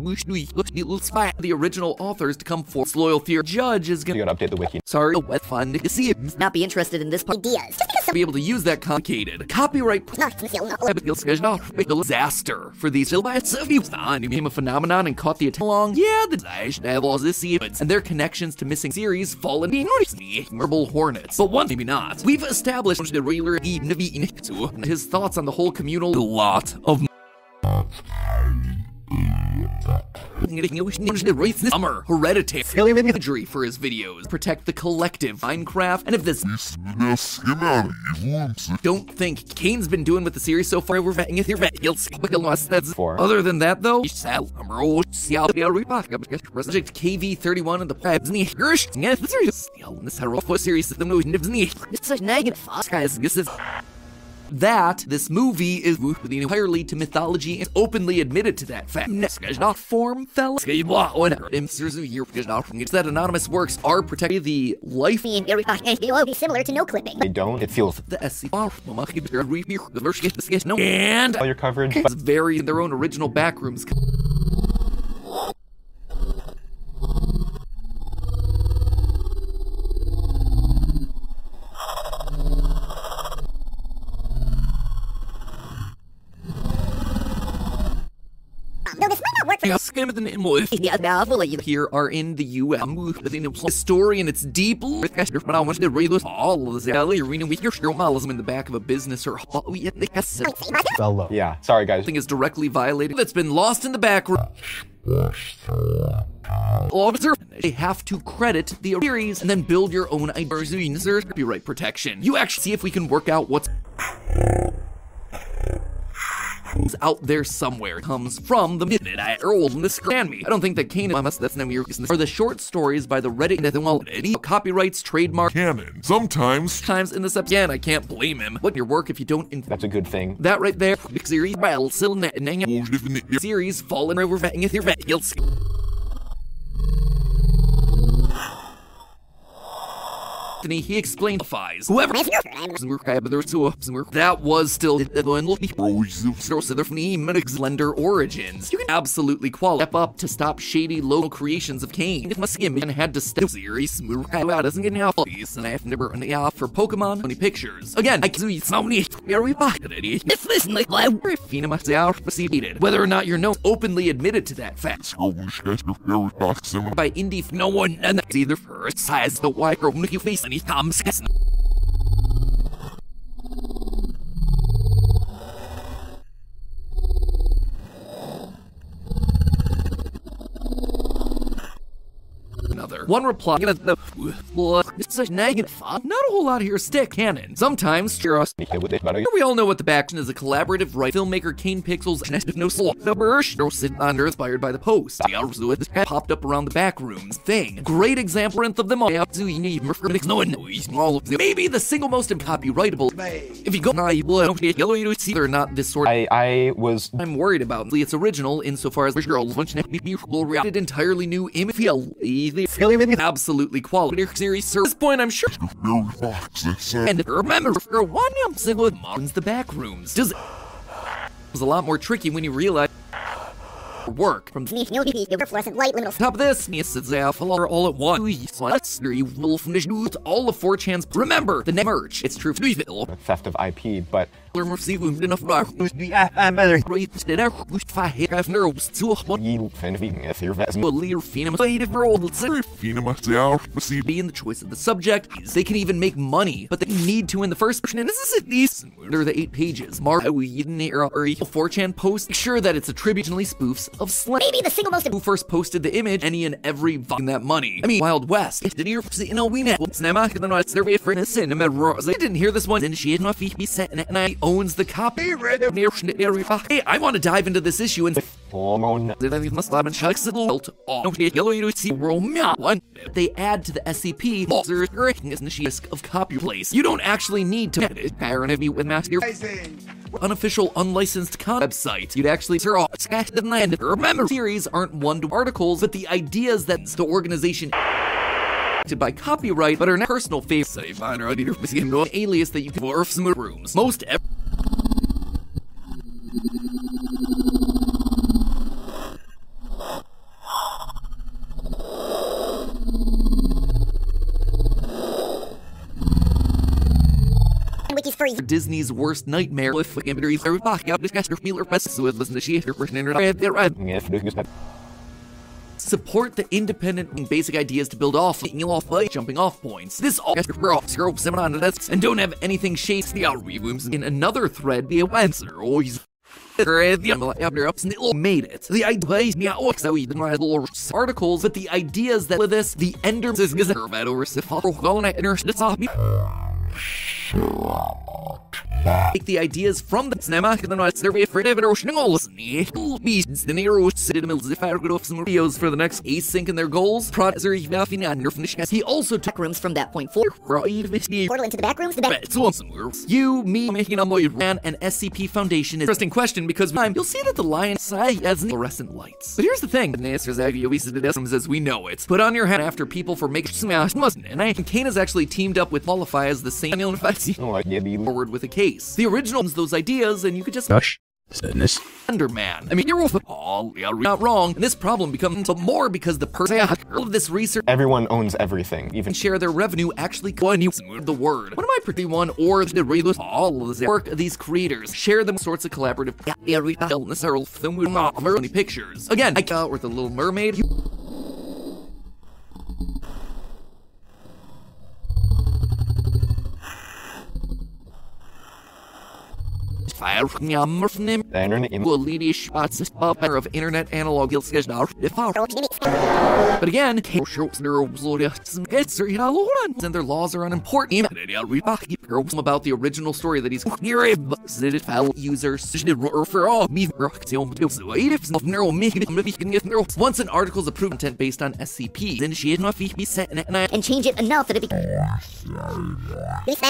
the original authors to come forth. Loyal theory judge is gonna gotta update the wiki. sorry what fun to see it Not be interested in this part. Ideas. Because be able to use that complicated copyright disaster for these It ah, became a phenomenon and caught the attention along. Yeah, the Daesh Devils this season and their connections to missing series fall fallen being Marble Hornets. But one maybe not. We've established the regular his thoughts on the whole communal lot of Summer, hereditary imagery for his videos, protect the collective Minecraft, and if this don't think Kane's been doing with the series so far, we're vetting it here. That's Four. Other than that, though, Project KV31 and the Disney Hirsch, yeah, the series, this Harrow series, the movie, it's such negative. Guys, this is that this movie is rooted entirely to mythology and openly admitted to that fact. It's not form, fellas. It's that anonymous works are protecting the life me and Gary will be similar to no clipping. They don't. It feels the SC no and all your coverage. it's very in their own original backrooms. Though this might not work for Scam the name with Yeah, novel you. Here are in the U.S. The story and its deep but I want to read this all of the arena with your journalism in the back of a business or Fellow. Yeah. Sorry, guys. something is directly violated that's been lost in the back room. Officer, they have to credit the series and then build your own ideas. Copyright protection. You actually see if we can work out what's out there somewhere comes from the minute I rolled in this me. I don't think that Kane must that's name your are the short stories by the Reddit and well copyrights, trademark Canon. Sometimes times in this episode. I can't blame him. What your work if you don't in That's a good thing. that right there, series well, still series fallen over vetting He explained whoever that was still Slender origins. You can absolutely qualify up to stop shady local creations of Kane. If Muskim had to step series doesn't get these and I have never run out for Pokemon many pictures. Again, I can so many very. If this like proceeded. Whether or not you're known openly admitted to that fact by indie no one and either first size the white or face any thumbs another. One reply, it's a negative. Not a whole lot here. Stick canon. Sometimes, cheer us. Yeah, with it, but I- We all know what the background is a collaborative right filmmaker Kane Pixels and no soul. The Bursch no sit under inspired by the post. The hours with popped up around the back rooms thing. Great example of them all. You need no one knows all of. Maybe the single most copyrightable. If you go now you will yellow you see they're not this sort I, I was I'm worried about it's original insofar as the girl will reacted entirely new image absolutely quality series sir. This point I'm sure and remember for one I'm single with the back rooms does was a lot more tricky when you realize work from fluorescent light limit. top this me sits out all at once finish all of 4chan's remember the merch it's true theft of IP, but enough I'm better. nerves to you fan vegan if you're vet- leader phenom played for old Finema be in the choice of the subject. They can even make money, but they need to in the first version. And this is at least under the eight pages. Mark we in era or 4chan post. Make sure that it's attributionally spoofs of Slim. Maybe the single most Who first posted the image? Any and every fucking that money. I mean, Wild West. Did you you know we met? Snema, then I didn't hear this one. And she had not be set and I owns the copy. Hey, I want to dive into this issue and. They must have been chucks the belt off. Yellow you see one. They add to the SCP Balzer is the risk of copy place. You don't actually need to edit Aaron of with master unofficial unlicensed con website. You'd actually sir the land. Remember, series aren't one to articles, but the ideas that the organization by copyright, but are not personal favorites. Say, fine, or alias that you can for some rooms. Most ev- Wiki's free. Disney's worst nightmare with imagery support the independent and basic ideas to build off you off like jumping off points. This all zero seven on this and don't have anything shapes the out rooms in another thread the answer oh, always made it. The ideas yeah, so didn't write little articles, but the ideas that with this, the ender is about over Take the ideas from the cinema and then I survey for David O'Schnalls. Beasts, the Nero, Citadels, the Fargo, some videos for the next async in their goals. Producer, he also took Rooms from that point forward. Portal into the back rooms, the back. You, me, making a boy ran an SCP Foundation is interesting question because time you'll see that the lion side has fluorescent lights. But here's the thing: the answers we see the as we know it. Put on your hat after people for making smash mustn't. And I Kane has actually teamed up with Qualify as the same Oh, like yeah, be forward with a case. The original owns those ideas, and you could just Gosh. Sadness. Enderman. I mean, you're all yeah, not wrong, and this problem becomes more because the person of this research everyone owns everything, even share their revenue actually go and use the word. One of my pretty one or the real all of the work of these creators share them sorts of collaborative illness or many pictures. Again, I got with the Little Mermaid. The internet will lead shots of internet analog but again and their laws are unimportant. About the original story that he's users once an article is approved content based on SCP then she not be set and change it enough that it becomes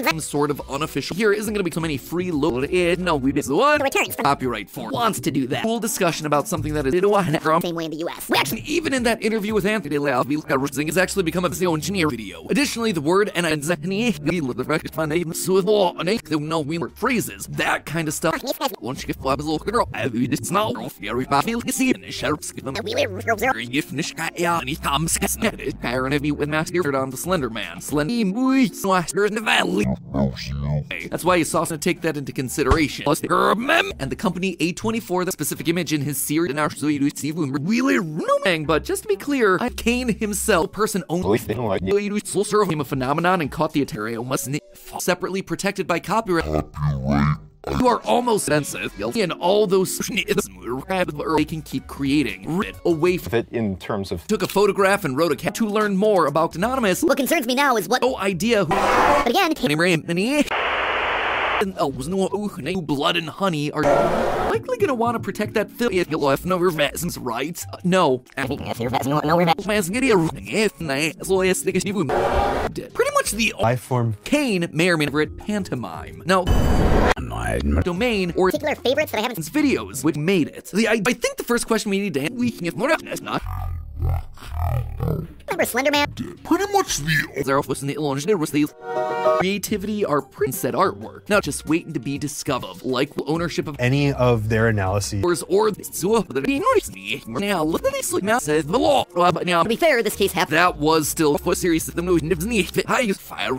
some sort of unofficial here isn't going to become any free load it no we just what returns from copyright for wants to do that. Cool discussion about something that is from same way in the US. we actually, even in that interview with Anthony Lauville, has actually become a video engineer video. Additionally, the word and no we were phrases, that kind of stuff. Once you get five little girl, it's not very feel you see in the sheriff's give them if Nishka any comes Karen heavy with master on the Slender Man. Slender in the valley. Oh, That's why you saw to take that into consideration. Plus, and the company A24, the specific image in his series, and our really? But just to be clear, I Kane himself, person only thing like soul serve him a phenomenon and caught the Atari must separately protected by copyright. You are almost sensitive, and all those they can keep creating away from it in terms of took a photograph and wrote a cat to learn more about Anonymous. What concerns me now is what no idea who but again oh, no blood and honey are likely gonna want to protect that film if you left no revisms, right? Uh, no. Pretty much the life form. Kane may or may not pantomime. Now, domain or particular favorites that I haven't videos which made it. The, I, I think the first question we need to we can get more not. Remember Slenderman? Pretty much the Zero was in the illusion was the creativity are print set artwork, not just waiting to be discovered, like the ownership of any of their analyses or the now look at this now says the law. But now to be fair, this case happened. That was still a series of the motion of the high fire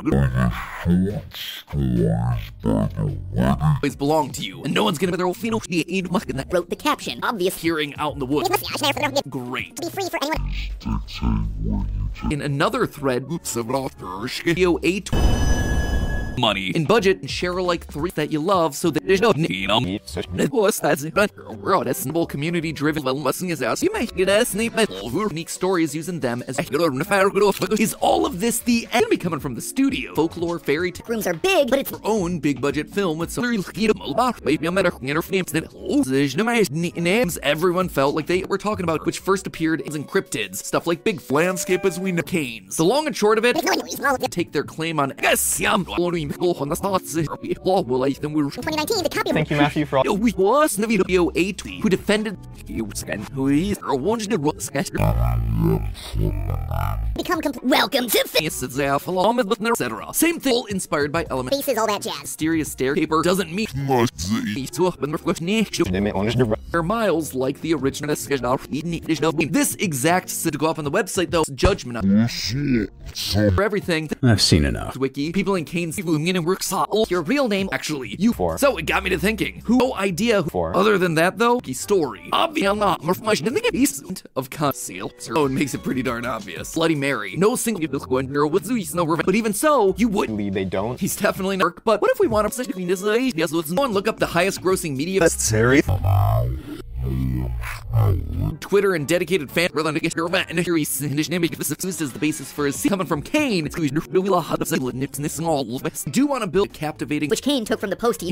always belong to you, and no one's gonna be there pheno that wrote the caption. Obvious hearing out in the woods. Great. To be free for anyone. In another thread, oops, video 8 money. In budget and share like three that you love so that there's no need. Eat such it was that's it but we're on a simple community driven well mustang is out you might get a sneak by unique stories using them as is all of this the enemy coming from the studio? Folklore fairy tale Rooms are big, but it's their own big budget film with some very maybe a matter names that names. Everyone felt like they were talking about which first appeared as encrypted. Stuff like big landscape as we know. Canes. The long and short of it take their claim on will I then we're 2019, the copy Thank you, Matthew, for all. We was the video a tweet who defended you and who is or wanted to roll become complete. Welcome to faces etc. Same thing, all inspired by element. Faces, all that jazz. Mysterious staircaper doesn't mean to up and reflect Limit on the Air miles like the original This exact to go up on the website though judgment for everything. I've seen enough. Wiki people in Kane's works oh, your real name actually you For. So it got me to thinking. Who no idea who For. other than that though? Wiki story. Obviously not more much than the decent of conceal. Oh, it makes it pretty darn obvious. Bloody Mary. No single girl with Zeus no But even so, you would they don't. He's definitely narc, but what if we want to? Yes, let's go and look up the highest grossing media Necessary. Twitter and dedicated fan rather than get your man and he's his name is the basis for his coming from Kane. It's going to all Do want to build captivating Which Kane took from the post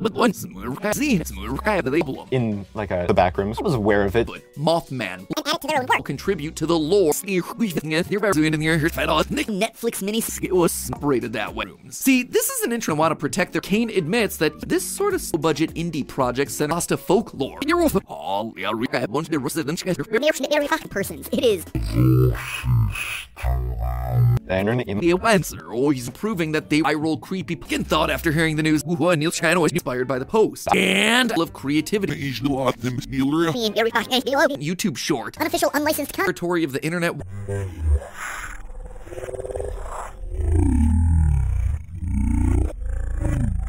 but once In, like, uh, the back rooms. I was aware of it. Mothman and to their own work. contribute to the lore. Netflix mini It was separated that way. See, this is an intro I want to protect their Kane admits that this sort of budget indie project sent us to folklore. You're off all yeah, I want to resident persons. It is The internet. In, the answer, or he's proving that they viral creepy fucking thought after hearing the news. Ooh, Neil Channel was inspired by the post. And of creativity. YouTube short. unofficial, unlicensed Territory of the internet.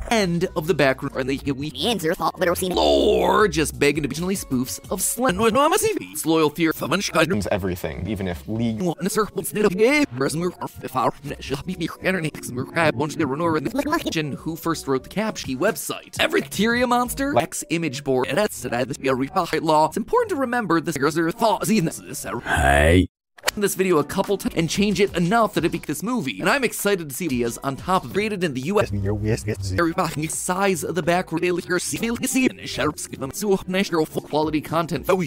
End of the background and the we answer thought literacy. or just begging to be originally spoofs of Slen. No, no, I'm a CV. It's loyal theory. Faman Shkadum. means everything, even if League. One circle instead of gay. Resmur, if our shall be internet, Murkai, bunch of Renor in the kitchen who first wrote the caption website. Every bacteria monster, wax image board, and that's that this be a repocket law. It's important to remember this is their thoughts in this Hey. This video a couple times and change it enough that it be this movie. And I'm excited to see ideas on top of created in the US Your yes, yes. very fucking size of the back really your seal see and sharps give them. So natural full quality content. Oh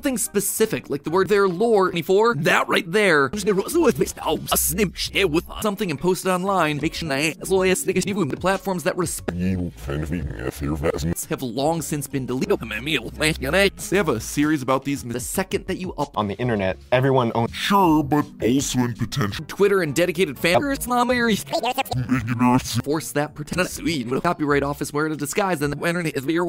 thing specific like the word their lore 24 that right there. A snip share with something and post it online. Make sure that as well as the platforms that respect have long since been deleted. They have a series about these the second that you up On the internet, everyone owns. Sure, but also in potential. Twitter and dedicated fan force that pretend sweet with copyright office wearing a disguise and the internet is very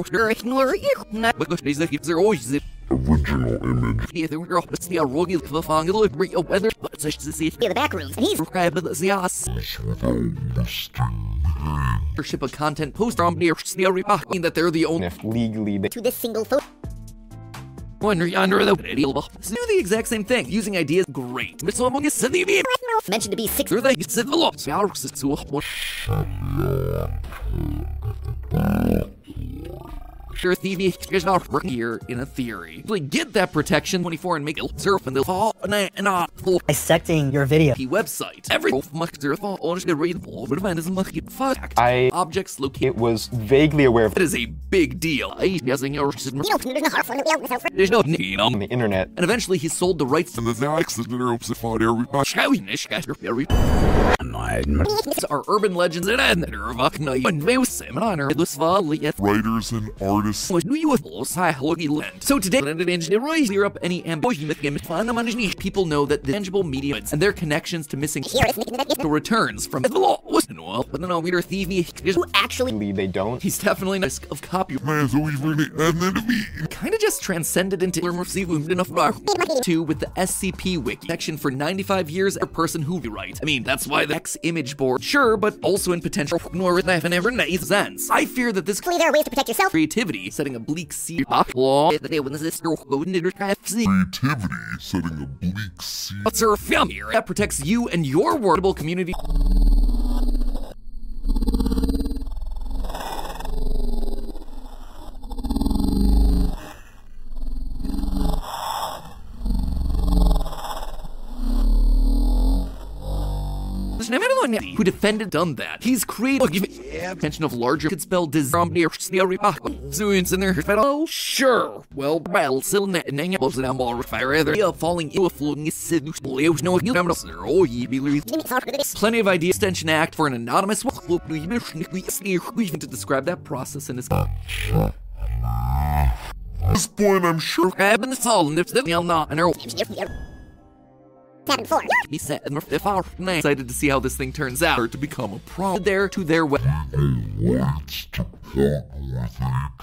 but these are always it original image. yeah they were see a rogi the fang look real weather. But such to see Yeah, the back rooms, and he's Subscribe to the Zias Ownership of content post from near Sneery mean that they're the only if legally to this single photo. One under the deal. Do the exact same thing using ideas. Great. But so I'm gonna send the email. Mentioned to be six. They're they said the lot. Sure, TV is not working here in a theory. Like, get that protection 24 and make it surf and they'll fall and not full dissecting your video. P website. Every much zero on to read but event is fact. I- objects located. it was vaguely aware of That is a big deal. I guessing your there's no hard for there's no need on on the internet. and eventually he sold the rights to And the accident ropes if I every Shawinish guys are very I'm are urban legends and and are of night and they was salmon this valley writers and artists. Was New York High Holy Land. So today, landed engineer Roy clear up any ambition with game people know that the tangible media and their connections to missing Here is making that the returns from the law was no well, but no weird thievy who actually Legally they don't. He's definitely risk of copyright. Man, so even the and then. Kind of just transcended into enough two with the SCP wiki section for 95 years a person who write. I mean, that's why the X image board, sure, but also in potential nor with and made sense. I fear that this Clearly, there are ways to protect yourself. creativity setting a bleak sea law that they when this is going into FC. Creativity setting a bleak sea. What's our film here that protects you and your workable community? One who defended done that. He's created attention of larger could spell scary Zoons in there Oh sure. Well well still net and then was an more fire either yeah, falling ill floating is seduced leos no oh plenty of idea extension act for an anonymous to describe that process in his At this point, I'm sure the soul and if the not and Cabin four. he said if our excited to see how this thing turns out or to become a pro there to their way wants to part with it.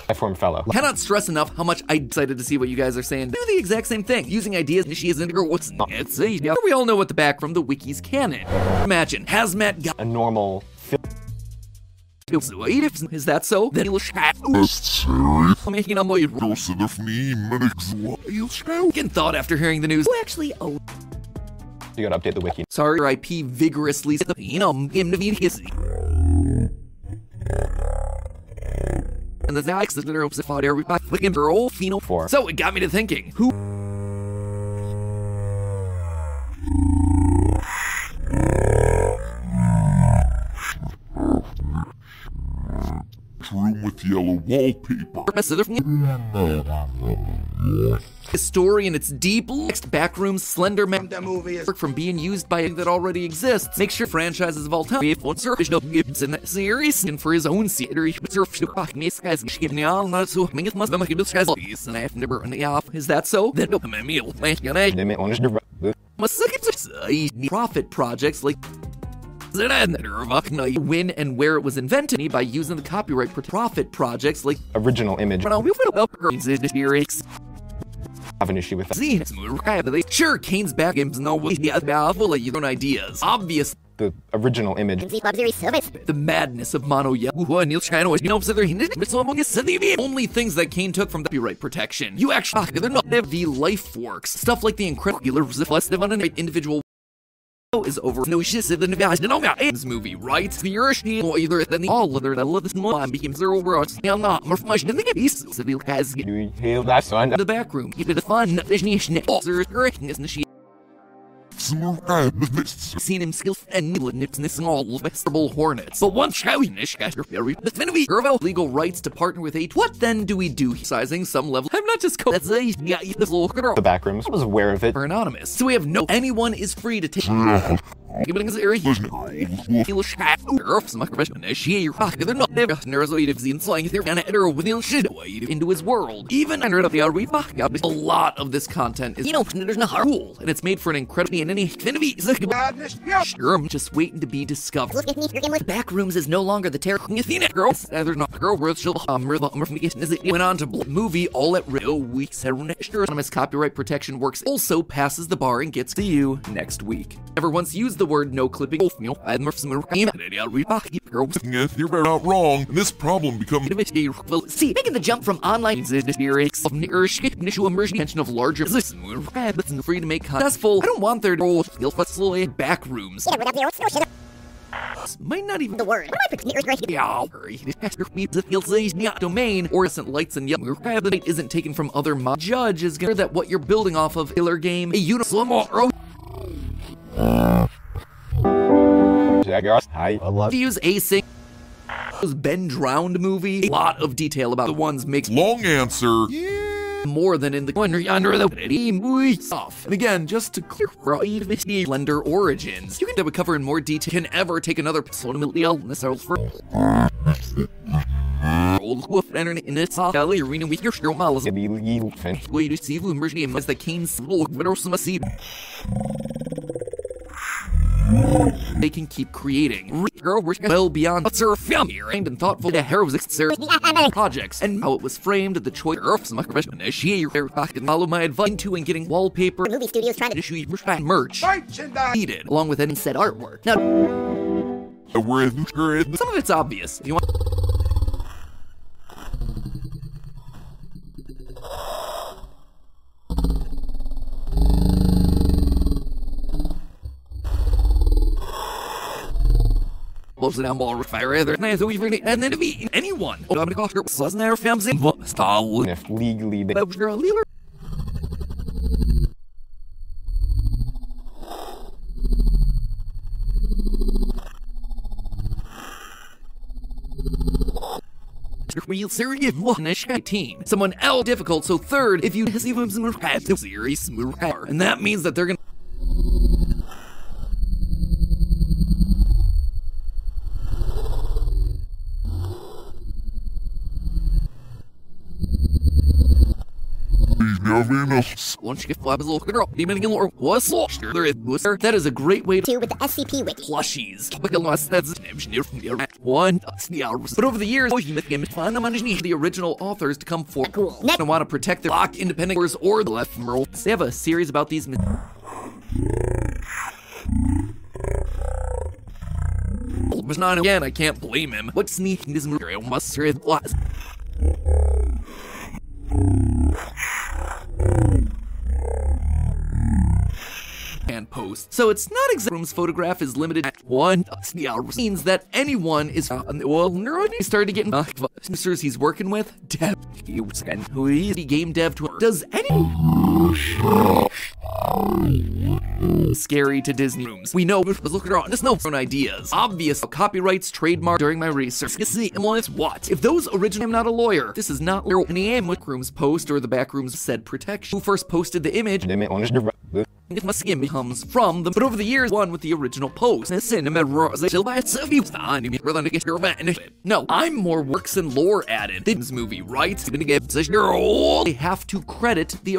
I form fellow. Cannot stress enough how much I'm excited to see what you guys are saying. Do the exact same thing, using ideas she is into what's it's a yeah. We all know what the back from the wiki's canon. Imagine hazmat guy. A normal fil- Is that so? Then he'll chat. Necessary. Making a my Dose of me minutes while shout. Second thought after hearing the news. Who actually oh You gotta update the wiki. sorry IP vigorously you know him to be his and the next that are fought everybody looking for old phenol Four. So it got me to thinking, who Room with yellow wallpaper. a story in its deep next backroom slender man work from being used by that already exists. Make sure franchises of all time if one surface no gives in that series and for his own theater surf to fuck me guys getting on not so many must be making this guys and I have never run the off. Is that so? Then open my meal. Man, can I They may own it. profit projects like when and where it was invented by using the copyright for profit projects like Original image. have uh, Have an issue with that. Sure, Kane's back games no way full of your own ideas. Obvious The original image. Z Club Series Service. the madness of Mono Yahoo and Neil China you know so they're the only things that Kane took from the copyright protection. You actually they're not the life forks. Stuff like the incredible less than an individual is over. No shit than the guys no got this movie right the or either than the all other than this one became zero words. Now not. More much than the piece so the has you hear that son? the back room. Keep it fun definition also earthiness and she seen him skill and nips and small vegetable hornets. But once showinish got your very the Gerville legal rights to partner with eight. What then do we do? Sizing some level. I'm not just co- that's a yeah, the little girl. The back rooms. I was aware of it. We're anonymous. So we have no anyone is free to take Shit into his world. Even under the. A lot of this content is you know there's no rule and it's made for an incredibly and any just waiting to be discovered. Backrooms is no longer the terror girl. Um went on to movie all at real weeks anonymous copyright protection works also passes the bar and gets to you next week. Never once used the word no clipping. Oh, you know, I'm Yes, you're not wrong. And this problem becomes See, making the jump from online of initial er, immersion intention of larger listen, free to make successful. I don't want their old back rooms. Yeah, without the old snow shit. Might not even The word. What am I picking? Right here. yeah, hurry. It feels like not domain or isn't lights and yellow. The isn't taken from other mod. Judge is gonna that what you're building off of killer game a uniform or oh. Jaguars. Hi. A use async. Was Ben Drowned movie? A lot of detail about the ones makes long answer. more than in the one under the off. And again, just to clear Blender origins, you can cover in more detail. Can ever take another personal illness or for old wolf internet in its alley arena with your show miles. The. Way to see Lumber's name as the Kane's little winner some seed. They can keep creating Girl, we're well beyond what's her film aimed and thoughtful to heroes projects and how it was framed the choice of some professional she can follow my advice into and getting wallpaper Movie studios trying to issue merch and needed along with any said artwork. Now We're in, we're in. some of it's obvious. If you want close down ball fire other than so we really and then be anyone. Oh, I'm gonna go here. Wasn't there films in what If legally, they were a leader. real serious one is 18. Someone L difficult, so third, if you see them smurf, series smurf, and that means that they're gonna. Once you get flab as a little girl, demon or what's lost? There is booster. That is a great way to Two with the SCP wiki. plushies. That's engineer one. But over the years, the original authors to come forward Cool. and want to protect their block independent authors or the left moral. They have a series about these. But not again, I can't blame him. What's sneaking this movie? Must serve was. And post. So it's not exactly room's photograph is limited at one means that anyone is well Neurody started to get uh, sisters he's working with dev and who is. The game dev to does any scary to Disney rooms. We know but look around there's no own ideas. Obvious copyrights trademark during my research. You see, it's what? If those original I'm not a lawyer. This is not where any am rooms post or the back rooms said protection. Who first posted the image They may honest the it must be comes from them, but over the years, one with the original post. Cinema still by itself. No, I'm more works and lore added. This movie, right? They have to credit the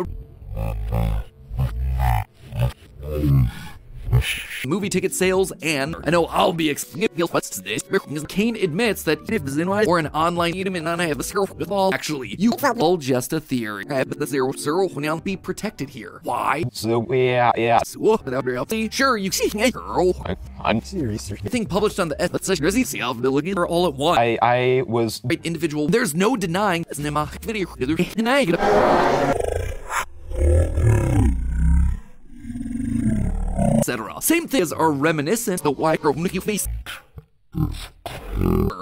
movie ticket sales and I know I'll be explaining what's this. Kane admits that if it's or an online item and I have a zero with all actually you all just a theory. But the zero zero will now be protected here. Why? So yeah, yeah. So, without reality, sure you see a girl. I, I'm serious. Thing published on the F such as see availability are all at once. I I was Right individual. There's no denying cinema video and I etc. Same things as are reminiscent the white girl Mickey face.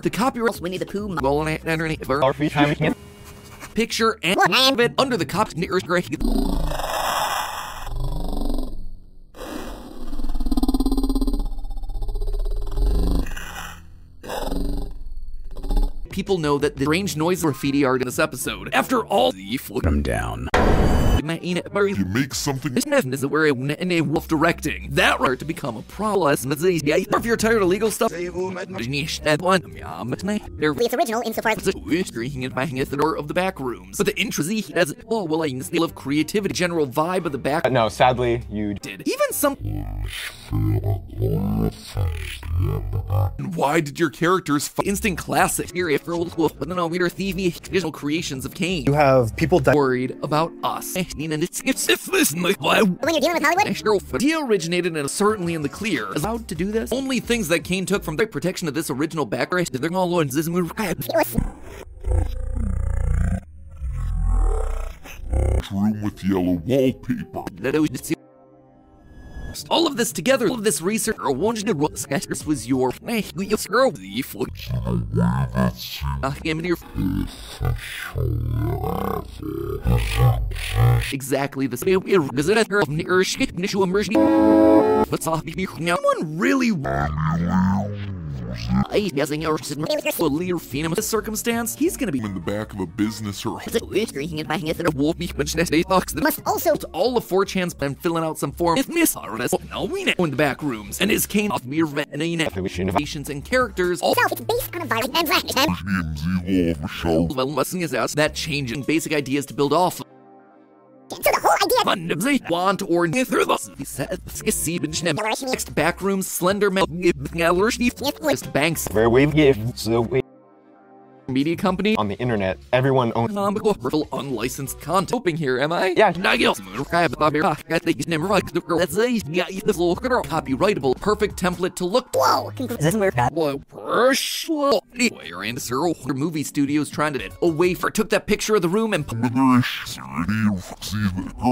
The copyright Winnie the Pooh. well underneath her our free time we can't picture and of it under the cop's knickers gray. People know that the strange noise graffiti art in this episode. After all, the Put him down. You make something this is where in a wolf directing. That right to become a problem. If you're tired of legal stuff, It's original insofar as Streaking and banging at the door of the back rooms. But the intrizy has oh well like the of creativity, general vibe of the back no, sadly, you did. Even some And why did your characters fight? instant classic area for old wolf, but no weird thievy traditional creations of Kane. You have people die. Worried about us. And it's it's if this my why when you're dealing with Hollywood. National He originated and is certainly in the clear. Allowed to do this? Only things that Kane took from the protection of this original background. They're all on this movie. It was room with yellow wallpaper. That it was just- all of this together, all of this research, or one to roll sketches was your hey, you scroll the foot. Uh, give me your exactly the same. Because it her near shit, initial immersion. What's off me now? Someone really. I guessing your leader phenom this circumstance, he's gonna be In the back of a business or drinking and buying it. a wolf me when they talks the Must also to all of 4chan's and filling out some form. If Miss Arnes, oh, no, we know in the back rooms, and his cane off mere patients and characters, all itself. It's based on a virus and Flash. And names evil of Michelle. well, mustn't his ass that changing basic ideas to build off. So the whole idea. Fun of they want or through the he said next back rooms, slender man, list banks, where we give so we media company. on the internet, everyone owns Unlawful unlicensed content. Hoping here, am I? Yeah. Nagel. Copyrightable, perfect template to look. Whoa. Conclu- Is this where Whoa, personal. Anyway, you're in movie studios trying to get away for took that picture of the room and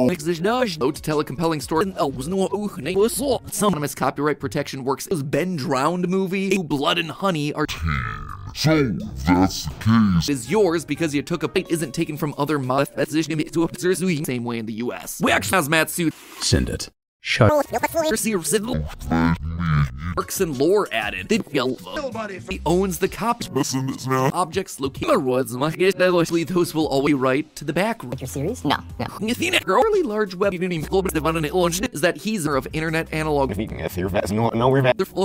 makes this nudge. Oh, to tell a compelling story. Oh, was no ooh, name was law. Some of his copyright protection works. It was Ben Drowned movie. Blood and Honey are So that's the case. is yours because you took a bite isn't taken from other mod position to a same way in the US. We actually has Matt suit Send it. Shut Receiver signal. Works and lore added. They He owns the copy. Listen this now. Objects located. Woods. Those will always write to the back room. Your series? No, no. Early large web community global development launched is that he's of internet analog. If you if you're vets, no, no, we're vets. They're full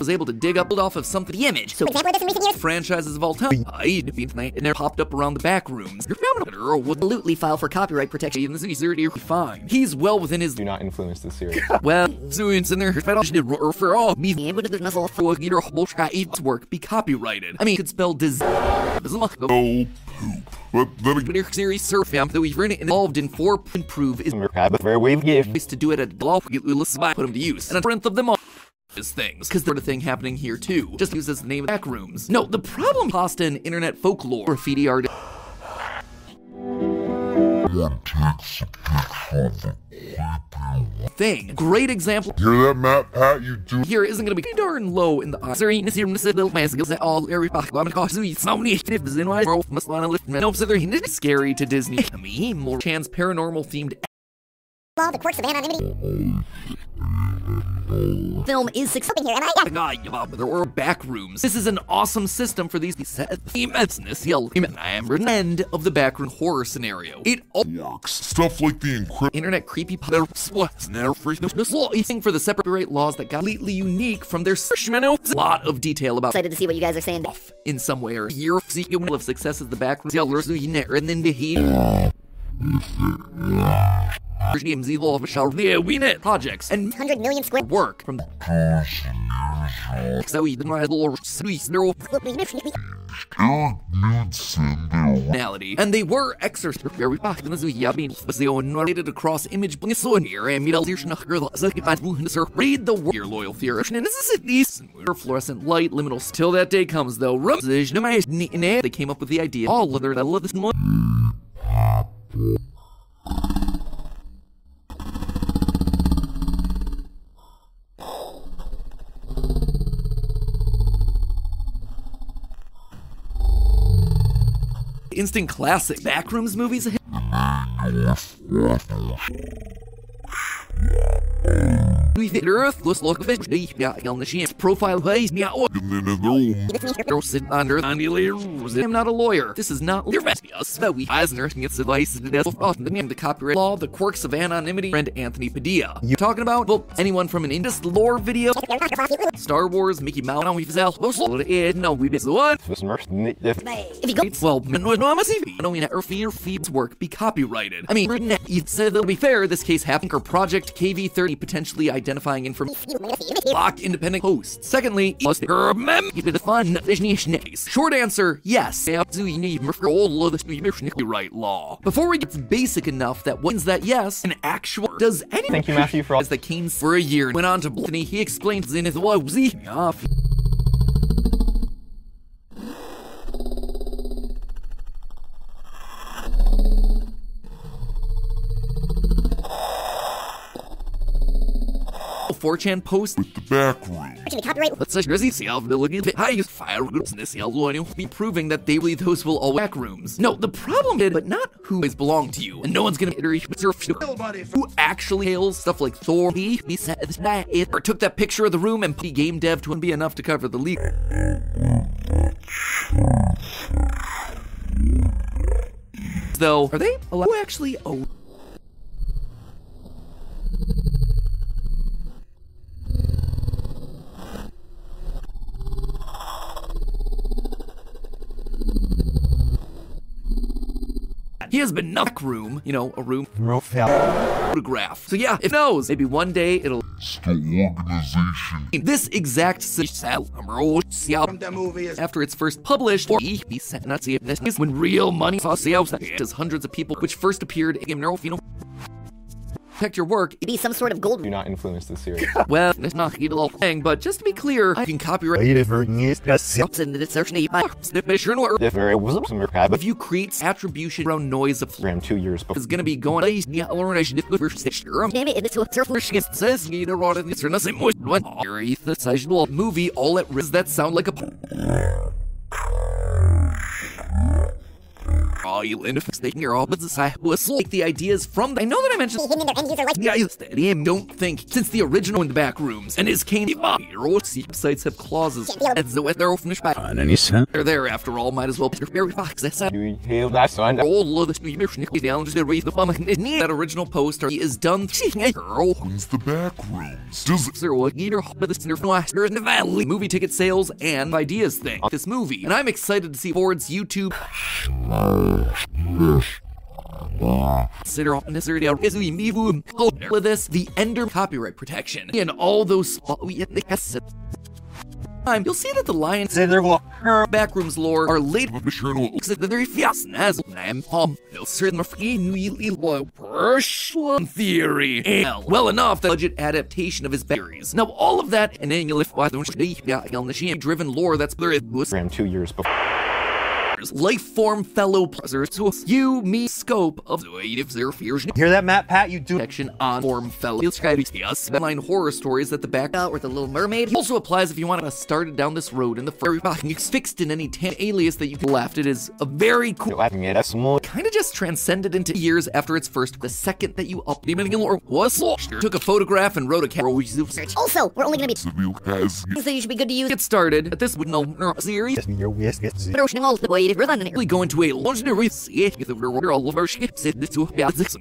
was able to dig up off of something. The image. So Example of this in recent years? franchises of all time. I defeat tonight, and they're popped up around the back rooms. Your family girl would Absolutely file for copyright protection. in this fine. He's well within his Do not influence this series. well, so it's in there for all me And what is the muscle? for your whole try work be copyrighted. I mean, it could spell disease. No poop. But then again, Your series surf fam, though we've written involved in four improve is We're crab, but very wave gift. ways to do it at law put them to use. And a strength of them all is things. Cause there's a thing happening here too. Just use as the name of back rooms. No, the problem pasta and internet folklore graffiti art one takes a picture the thing. Great example Hear that, Matt Pat? You do here isn't gonna be darn low in the eye. Sorry, this here, this little skills that all every fuck. I'm gonna so neat. If there's anyone world must wanna lift me. No, so they're scary to Disney. I mean, more chance paranormal themed All the quirks of anonymity. Film is succeeding here, and I. guy about there were back rooms. This is an awesome system for these set immenseness yell end of the backroom horror scenario. It all works. Stuff like the encrypt. internet creepy splits never thing for the separate rate laws that got completely unique from their a lot of detail about Excited to see what you guys are saying. Off in some way or year sequel of success as the back yellers and then the heat games evolve shall there we net projects and 100 million square. work from the so we didn't have little sweet neural Eric needs send their personality, and they were exorcised very fast. And this was yummy, was the one related across image and middle ear schnack girl if I would sir read the word loyal fear and this is fluorescent light liminal till that day comes though they came up with the idea. All of their that love this instant classic backrooms movies? We fit earth let's look at it yeah on the ship profile page yeah in the room. Girl sitting under Andy I'm not a lawyer. This is not your us. But we Eisner gets advice to death of the name, the copyright law, the quirks of anonymity, friend Anthony Padilla. You talking about? Well, anyone from an Indus lore video? Star Wars, Mickey Mouse, on we've out. No, we missed the one. This merc. If you go. Well, no, I'm a CV. Our fear feeds work be copyrighted. I mean, you said that'll be fair. This case happened or Project KV30 potentially identifying information. Block independent hosts. Secondly, must remember the fun Short answer, yes. All of the right law. Before we get basic enough that wins that yes, an actual does anything. Thank you, Matthew, for all- as the Keynes for a year went on to Bethany. He explained in his was off. 4chan post with The back room. Actually, copyright. Let's say Rizzy see the looking at high fire groups in this will be proving that they believe those will all back rooms. No, the problem is, but not who is belong to you, and no one's gonna iterate with your who actually hails stuff like Thor. He, he said that it or took that picture of the room and put game dev to be enough to cover the leak. Though, are they allowed who actually own? He has been knock room, you know, a room photograph. So yeah, it knows. Maybe one day it'll The organization. this exact cell oh, after it's first published or be sent not see this is when real money saw sales as hundreds of people which first appeared in Neurofino protect your work it'd Be some sort of gold. do not influence this series. well it's not a little thing but just to be clear I can copyright in the search name. or if there was some mer crab, if you create attribution around noise of ram two years before. is gonna be going yeah Lauren I should do first sure Damn it, it's a surf. says neither one of these are nothing more one the sizable movie all at risk that sound like a island if they are all but I was like the ideas from I know that I mentioned Hidden in their end user life. yeah, I steady don't think since the original in the back rooms and his cane hero sites have clauses. As the they're finished by Fan is här. they're there after all might as well put very fox that's Do we heal that son? all of the sneakers down just to raise the bum that original poster is done girl. Opens the back rooms. Does Sir, what either but the center faster in the valley? Movie ticket sales and ideas thing. This movie. And i'm excited to see ford's youtube Consider off necessary out is we move with this the ender copyright protection and all those spot we in the time you'll see that the lions Say they're lo- backrooms lore are late Maternal except that they're fast as I'm home. No certain really low person theory. Well enough the budget adaptation of his theories. Now all of that and then you'll why don't you driven lore that's there was Ram two years before. Life form fellow processors to you me scope of the way if there fears Hear that, Matt? Pat, you do. Action on form fellow yes line horror stories at the back Out with the Little Mermaid. also applies if you want to start down this road in the furry fucking it's fixed in any tan alias that you left. It is a very cool Laughing at us more. kind of just transcended into years after its first. The second that you updated it or was lost, took a photograph and wrote a carol. Also, we're only gonna be Seville has so you should be good to use. Get started at this would no series. Yes, your whisk gets But ocean all the way if you're running We go into a legendary with the order all of our ships. This to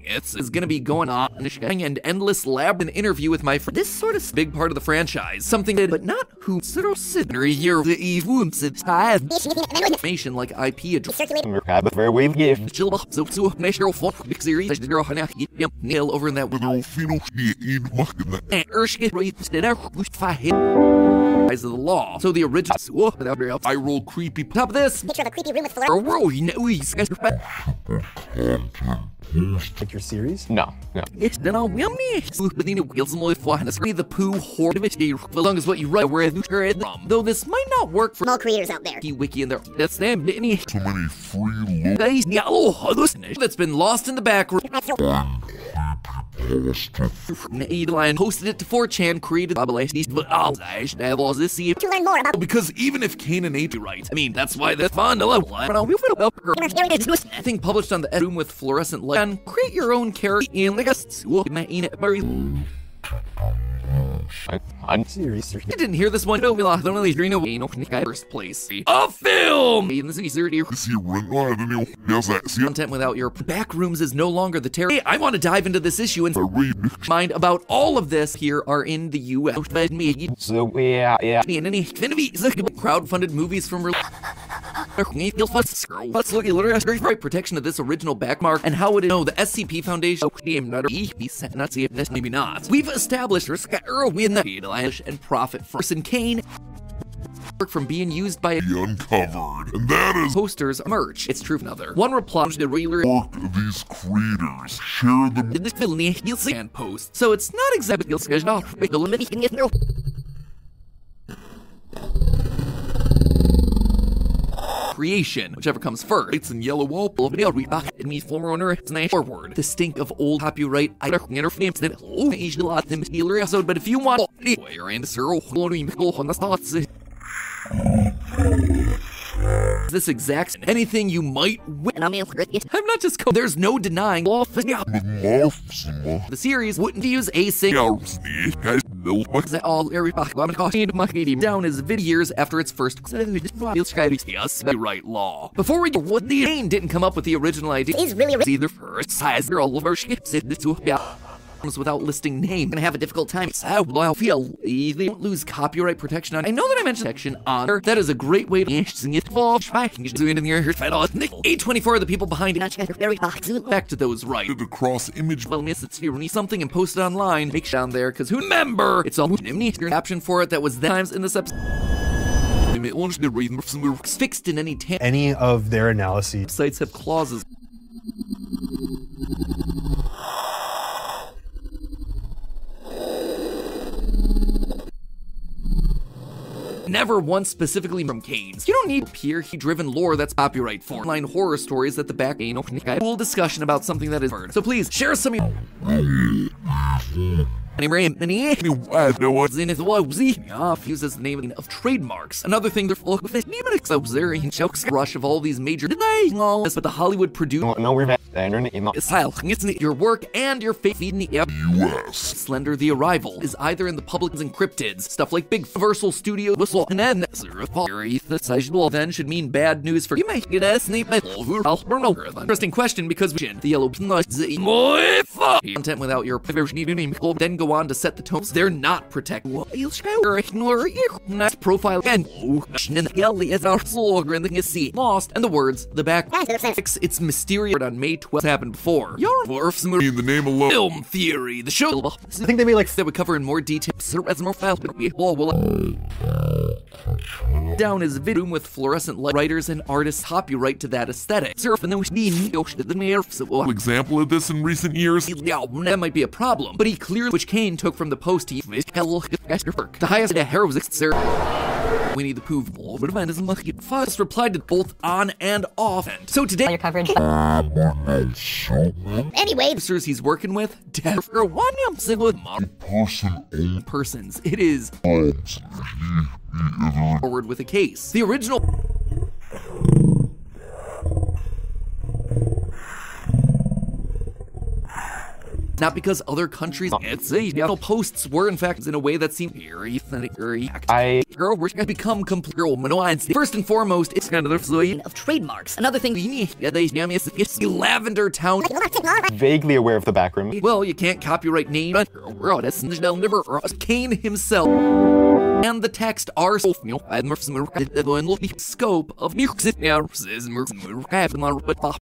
it's is gonna be going on and endless lab an interview with my friend. This sort of big part of the franchise, something that, but not who sort of sidner here the events it's have information like IP address. circulating. Some crab very. Chill so so natural fun big series. The girl hana yep nail over in that Little Fino in Makina. and Erskine raised it out with five eyes of the law. So the original I roll creepy top this. Picture of a creepy room with floor. Or whoa, you know, he's like your series. No, no. Yes, then I'll will me. But then wheels and life fly and the poo horde of it. As long as what you write, where you are from. Though this might not work for Small creators out there. Wiki Wiki in there. That's them, Any too many free low guys, yeah, oh, that's been lost in the back room. Line posted it to 4chan, created Babalasties, but all I should have all this see To learn more about because even if Cain and Abel right, I mean, that's why that's fun to love. But I'll be able to I think published on the room with fluorescent light. And create your own character in like a I, I'm Series. series. I didn't hear this one. Don't be lost. Don't really dream of no first place. A film. In the zero this here rent oh, I don't know. There's that content without your back rooms is no longer the terror. Hey, I want to dive into this issue and I read mind about all of this here are in the U.S. But me, so yeah, yeah. and any crowdfunded movies from. Let's look at right protection of this original backmark and how would it know the SCP Foundation not not see if this maybe not. We've established win the and profit first and Kane from being used by the uncovered. And that is posters merch. It's true another. One reply to the regular work these creators. Share them in this film you'll see and post. So it's not exactly you'll see not creation, whichever comes first. It's in yellow wall, video reback, and me former owner, it's nice forward. The stink of old copyright, I don't interface that oh, age a lot them healer episode, but if you want, oh, anyway, or and sir, hold me, go on the thoughts. This exact anything you might win. I'm not just go. There's no denying. The series wouldn't use async. That all every down his vid years after its first yes, the right law. Before we get what the Dane didn't come up with the original idea. Is really either first size or all of our ships without listing name and have a difficult time. So I feel they don't lose copyright protection on. I know that I mentioned section honor. That is a great way to get involved. In the A24 are the people behind it. Back to those right. The cross image Well, miss it's here something and post it online. Make sure down there because who remember it's all caption for it that was the times in this episode. Fixed in any tam- Any of their analyses. sites have clauses. Never once specifically from Kane's. You don't need peer he driven lore that's copyright for line horror stories at the back anal full discussion about something that is heard. So please share some of your Anyway, many in his wowzy off uses the name of trademarks. Another thing they're full of is Nemanix observing oh, jokes rush of all these major denying all this, but the Hollywood produce No, no, we're back. The internet, you know. style. It's in your work and your faith in the app. US. Slender the Arrival is either in the public's encrypted stuff like Big Universal Studio whistle and then the sizable then should mean bad news for you may get a sneak Interesting question because the yellow content without your then go on to set the tones. They're not protected. Nice profile and is our slogan you see lost and the words the back it's mysterious on May 12th happened before. Your In the name alone. film theory. The show I think they made like that would cover in more detail. Sir as more files, but we all will down his video with fluorescent light writers and artists copyright to that aesthetic. Surf and then we need the mayor. Example of this in recent years. Yeah, that might be a problem, but he clearly which Kane took from the post he the highest the heroes sir. Winnie the Pooh but event is lucky. Fox replied to both on and off end. So today Your coverage. Anyway, officers he's working with dead for one young single with mom Person own persons. It is forward with a case. The original Not because other countries it's a you posts were in fact in a way that seemed very very I girl we're gonna become complete girl monoids. First and foremost, it's kind of the Of trademarks. Another thing. yeah they is it's Lavender Town. vaguely aware of the background. Well, you can't copyright name but that's never Kane himself. And the text are so you know, scope of music